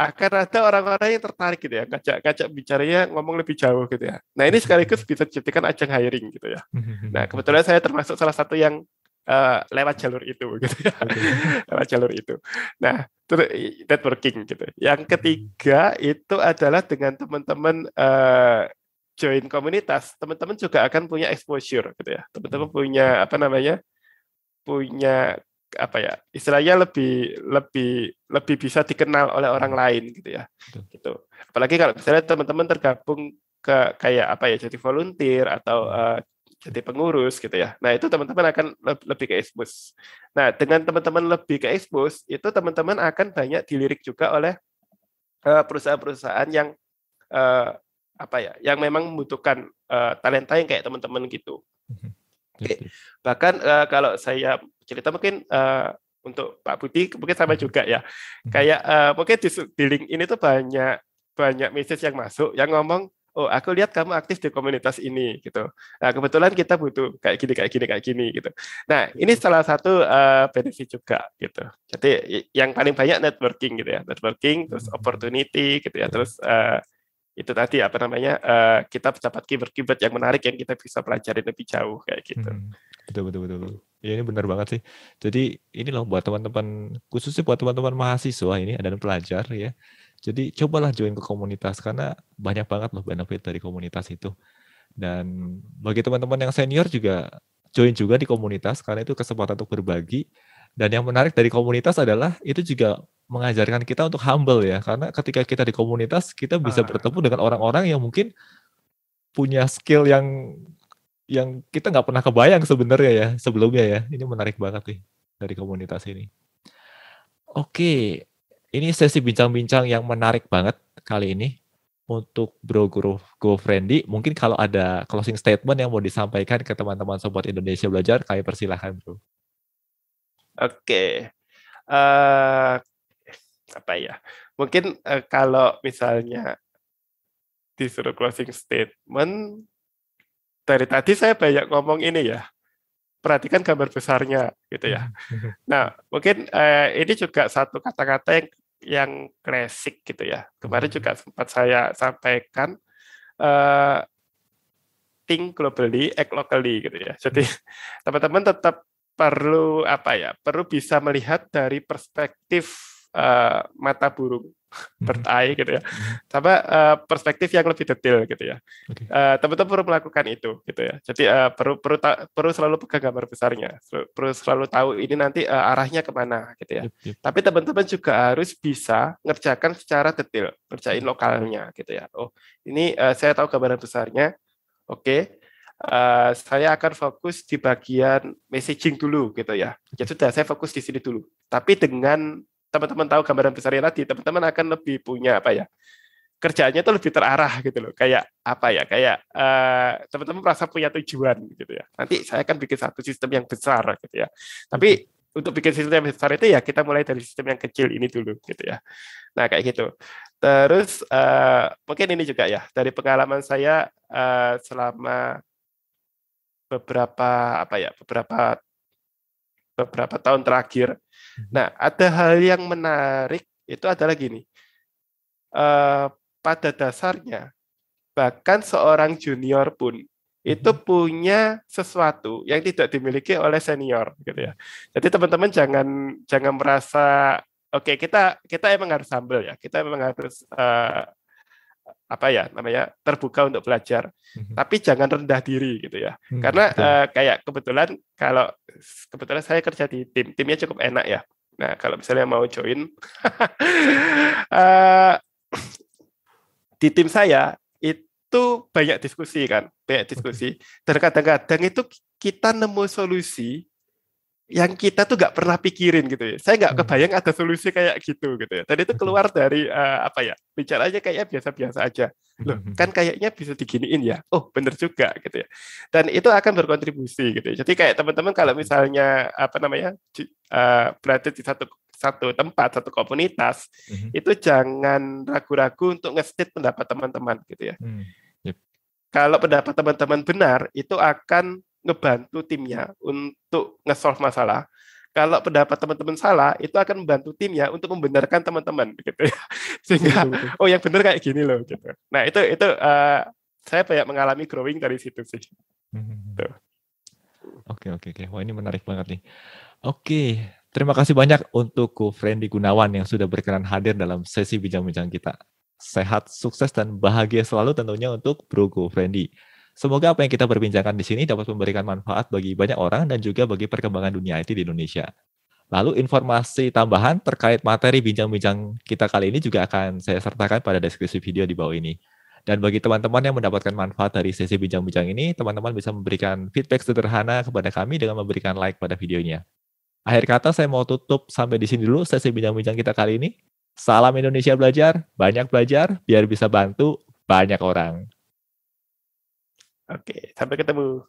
Speaker 2: akan ada orang-orang yang tertarik gitu ya, ngajak-ngajak bicaranya ngomong lebih jauh gitu ya. Nah ini sekaligus bisa dijadikan ajang hiring gitu ya. Mhm, nah kebetulan saya termasuk salah satu yang uh, lewat jalur itu gitu ya. lewat jalur itu. Nah, networking gitu. Yang ketiga itu adalah dengan teman-teman uh, join komunitas, teman-teman juga akan punya exposure gitu ya. Teman-teman hmm. punya apa namanya? punya apa ya? Istilahnya lebih lebih lebih bisa dikenal oleh orang lain gitu ya. Gitu. Apalagi kalau misalnya teman-teman tergabung ke kayak apa ya jadi volunteer atau uh, jadi pengurus gitu ya. Nah, itu teman-teman akan lebih ke expose. Nah, dengan teman-teman lebih ke expose, itu teman-teman akan banyak dilirik juga oleh eh, perusahaan-perusahaan yang uh, apa ya, yang memang membutuhkan uh, talenta yang kayak teman-teman gitu. Mhm. Oke. Bahkan uh, kalau saya cerita mungkin uh, untuk Pak Budi mungkin sama mhm. juga ya. Mhm. Kayak uh, mungkin di, di link ini tuh banyak banyak message yang masuk yang ngomong oh aku lihat kamu aktif di komunitas ini gitu. Nah kebetulan kita butuh kayak gini kayak gini kayak gini gitu. Nah ini salah satu uh, benefit juga gitu. Jadi yang paling banyak networking gitu ya, networking terus opportunity gitu ya, terus uh, itu tadi apa namanya uh, kita dapat keyword-keyword yang menarik yang kita bisa pelajari lebih jauh kayak gitu. Hmm,
Speaker 1: betul betul betul. Ya ini benar banget sih. Jadi ini loh buat teman-teman khususnya buat teman-teman mahasiswa ini dan pelajar ya jadi cobalah join ke komunitas karena banyak banget loh benefit dari komunitas itu. Dan bagi teman-teman yang senior juga join juga di komunitas karena itu kesempatan untuk berbagi. Dan yang menarik dari komunitas adalah itu juga mengajarkan kita untuk humble ya. Karena ketika kita di komunitas kita bisa ah. bertemu dengan orang-orang yang mungkin punya skill yang yang kita nggak pernah kebayang sebenarnya ya sebelumnya ya. Ini menarik banget nih dari komunitas ini. Oke, ini sesi bincang-bincang yang menarik banget kali ini untuk Bro Guru Go Friendly. Mungkin kalau ada closing statement yang mau disampaikan ke teman-teman sobat Indonesia belajar, kami persilahkan, Bro.
Speaker 2: Oke, okay. uh, eh, apa ya? Mungkin uh, kalau misalnya disuruh closing statement, dari tadi saya banyak ngomong ini ya, perhatikan gambar besarnya gitu ya. Nah, mungkin uh, ini juga satu kata-kata yang yang klasik gitu ya. Kemarin juga sempat saya sampaikan uh, think globally, act locally gitu ya. Jadi teman-teman tetap perlu apa ya? Perlu bisa melihat dari perspektif uh, mata burung hmm. eye gitu ya sama uh, perspektif yang lebih detail gitu ya okay. uh, teman-teman perlu melakukan itu gitu ya jadi uh, perlu perlu perlu selalu pegang gambar besarnya perlu selalu tahu ini nanti uh, arahnya ke mana gitu ya yep, yep. tapi teman-teman juga harus bisa ngerjakan secara detail ngerjain lokalnya gitu ya oh ini uh, saya tahu gambaran besarnya oke okay. Uh, saya akan fokus di bagian messaging dulu gitu ya. Ya sudah, saya fokus di sini dulu. Tapi dengan teman-teman tahu gambaran besarnya tadi, teman-teman akan lebih punya apa ya? kerjaannya itu lebih terarah gitu loh. Kayak apa ya? Kayak uh, teman-teman merasa punya tujuan gitu ya. Nanti saya akan bikin satu sistem yang besar gitu ya. Tapi untuk bikin sistem yang besar itu ya kita mulai dari sistem yang kecil ini dulu gitu ya. Nah kayak gitu. Terus uh, mungkin ini juga ya dari pengalaman saya uh, selama beberapa apa ya beberapa beberapa tahun terakhir Nah, ada hal yang menarik itu adalah gini. Uh, pada dasarnya, bahkan seorang junior pun itu mhm. punya sesuatu yang tidak dimiliki oleh senior gitu ya. Jadi teman-teman jangan jangan merasa oke okay, kita kita emang harus humble ya. Kita memang harus uh, apa ya namanya terbuka untuk belajar mm-hmm. tapi jangan rendah diri gitu ya mm-hmm. karena uh, kayak kebetulan kalau kebetulan saya kerja di tim timnya cukup enak ya Nah, kalau misalnya mau join, uh, di tim saya itu banyak diskusi kan, banyak diskusi. Dan kadang-kadang itu kita nemu solusi yang kita tuh nggak pernah pikirin gitu ya. Saya nggak hmm. kebayang ada solusi kayak gitu gitu ya. Dan itu keluar dari uh, apa ya? Bicaranya kayak biasa-biasa aja. Loh, hmm. kan kayaknya bisa diginiin ya. Oh, bener juga gitu ya. Dan itu akan berkontribusi gitu ya. Jadi kayak teman-teman kalau misalnya apa namanya? Uh, berada di satu satu tempat, satu komunitas, hmm. itu jangan ragu-ragu untuk nge pendapat teman-teman gitu ya. Hmm. Yep. Kalau pendapat teman-teman benar, itu akan ngebantu timnya untuk nge-solve masalah. Kalau pendapat teman-teman salah, itu akan membantu timnya untuk membenarkan teman-teman gitu ya. Sehingga oh yang benar kayak gini loh gitu. Nah, itu itu uh, saya banyak mengalami growing dari situ sih.
Speaker 1: Hmm. Oke, oke, oke. Wah, ini menarik banget nih. Oke, terima kasih banyak untuk Ku Friendly Gunawan yang sudah berkenan hadir dalam sesi bincang-bincang kita. Sehat, sukses, dan bahagia selalu tentunya untuk Bro Go Friendly. Semoga apa yang kita perbincangkan di sini dapat memberikan manfaat bagi banyak orang dan juga bagi perkembangan dunia IT di Indonesia. Lalu informasi tambahan terkait materi bincang-bincang kita kali ini juga akan saya sertakan pada deskripsi video di bawah ini. Dan bagi teman-teman yang mendapatkan manfaat dari sesi bincang-bincang ini, teman-teman bisa memberikan feedback sederhana kepada kami dengan memberikan like pada videonya. Akhir kata saya mau tutup sampai di sini dulu sesi bincang-bincang kita kali ini. Salam Indonesia belajar, banyak belajar biar bisa bantu banyak orang.
Speaker 2: Oke, sampai ketemu.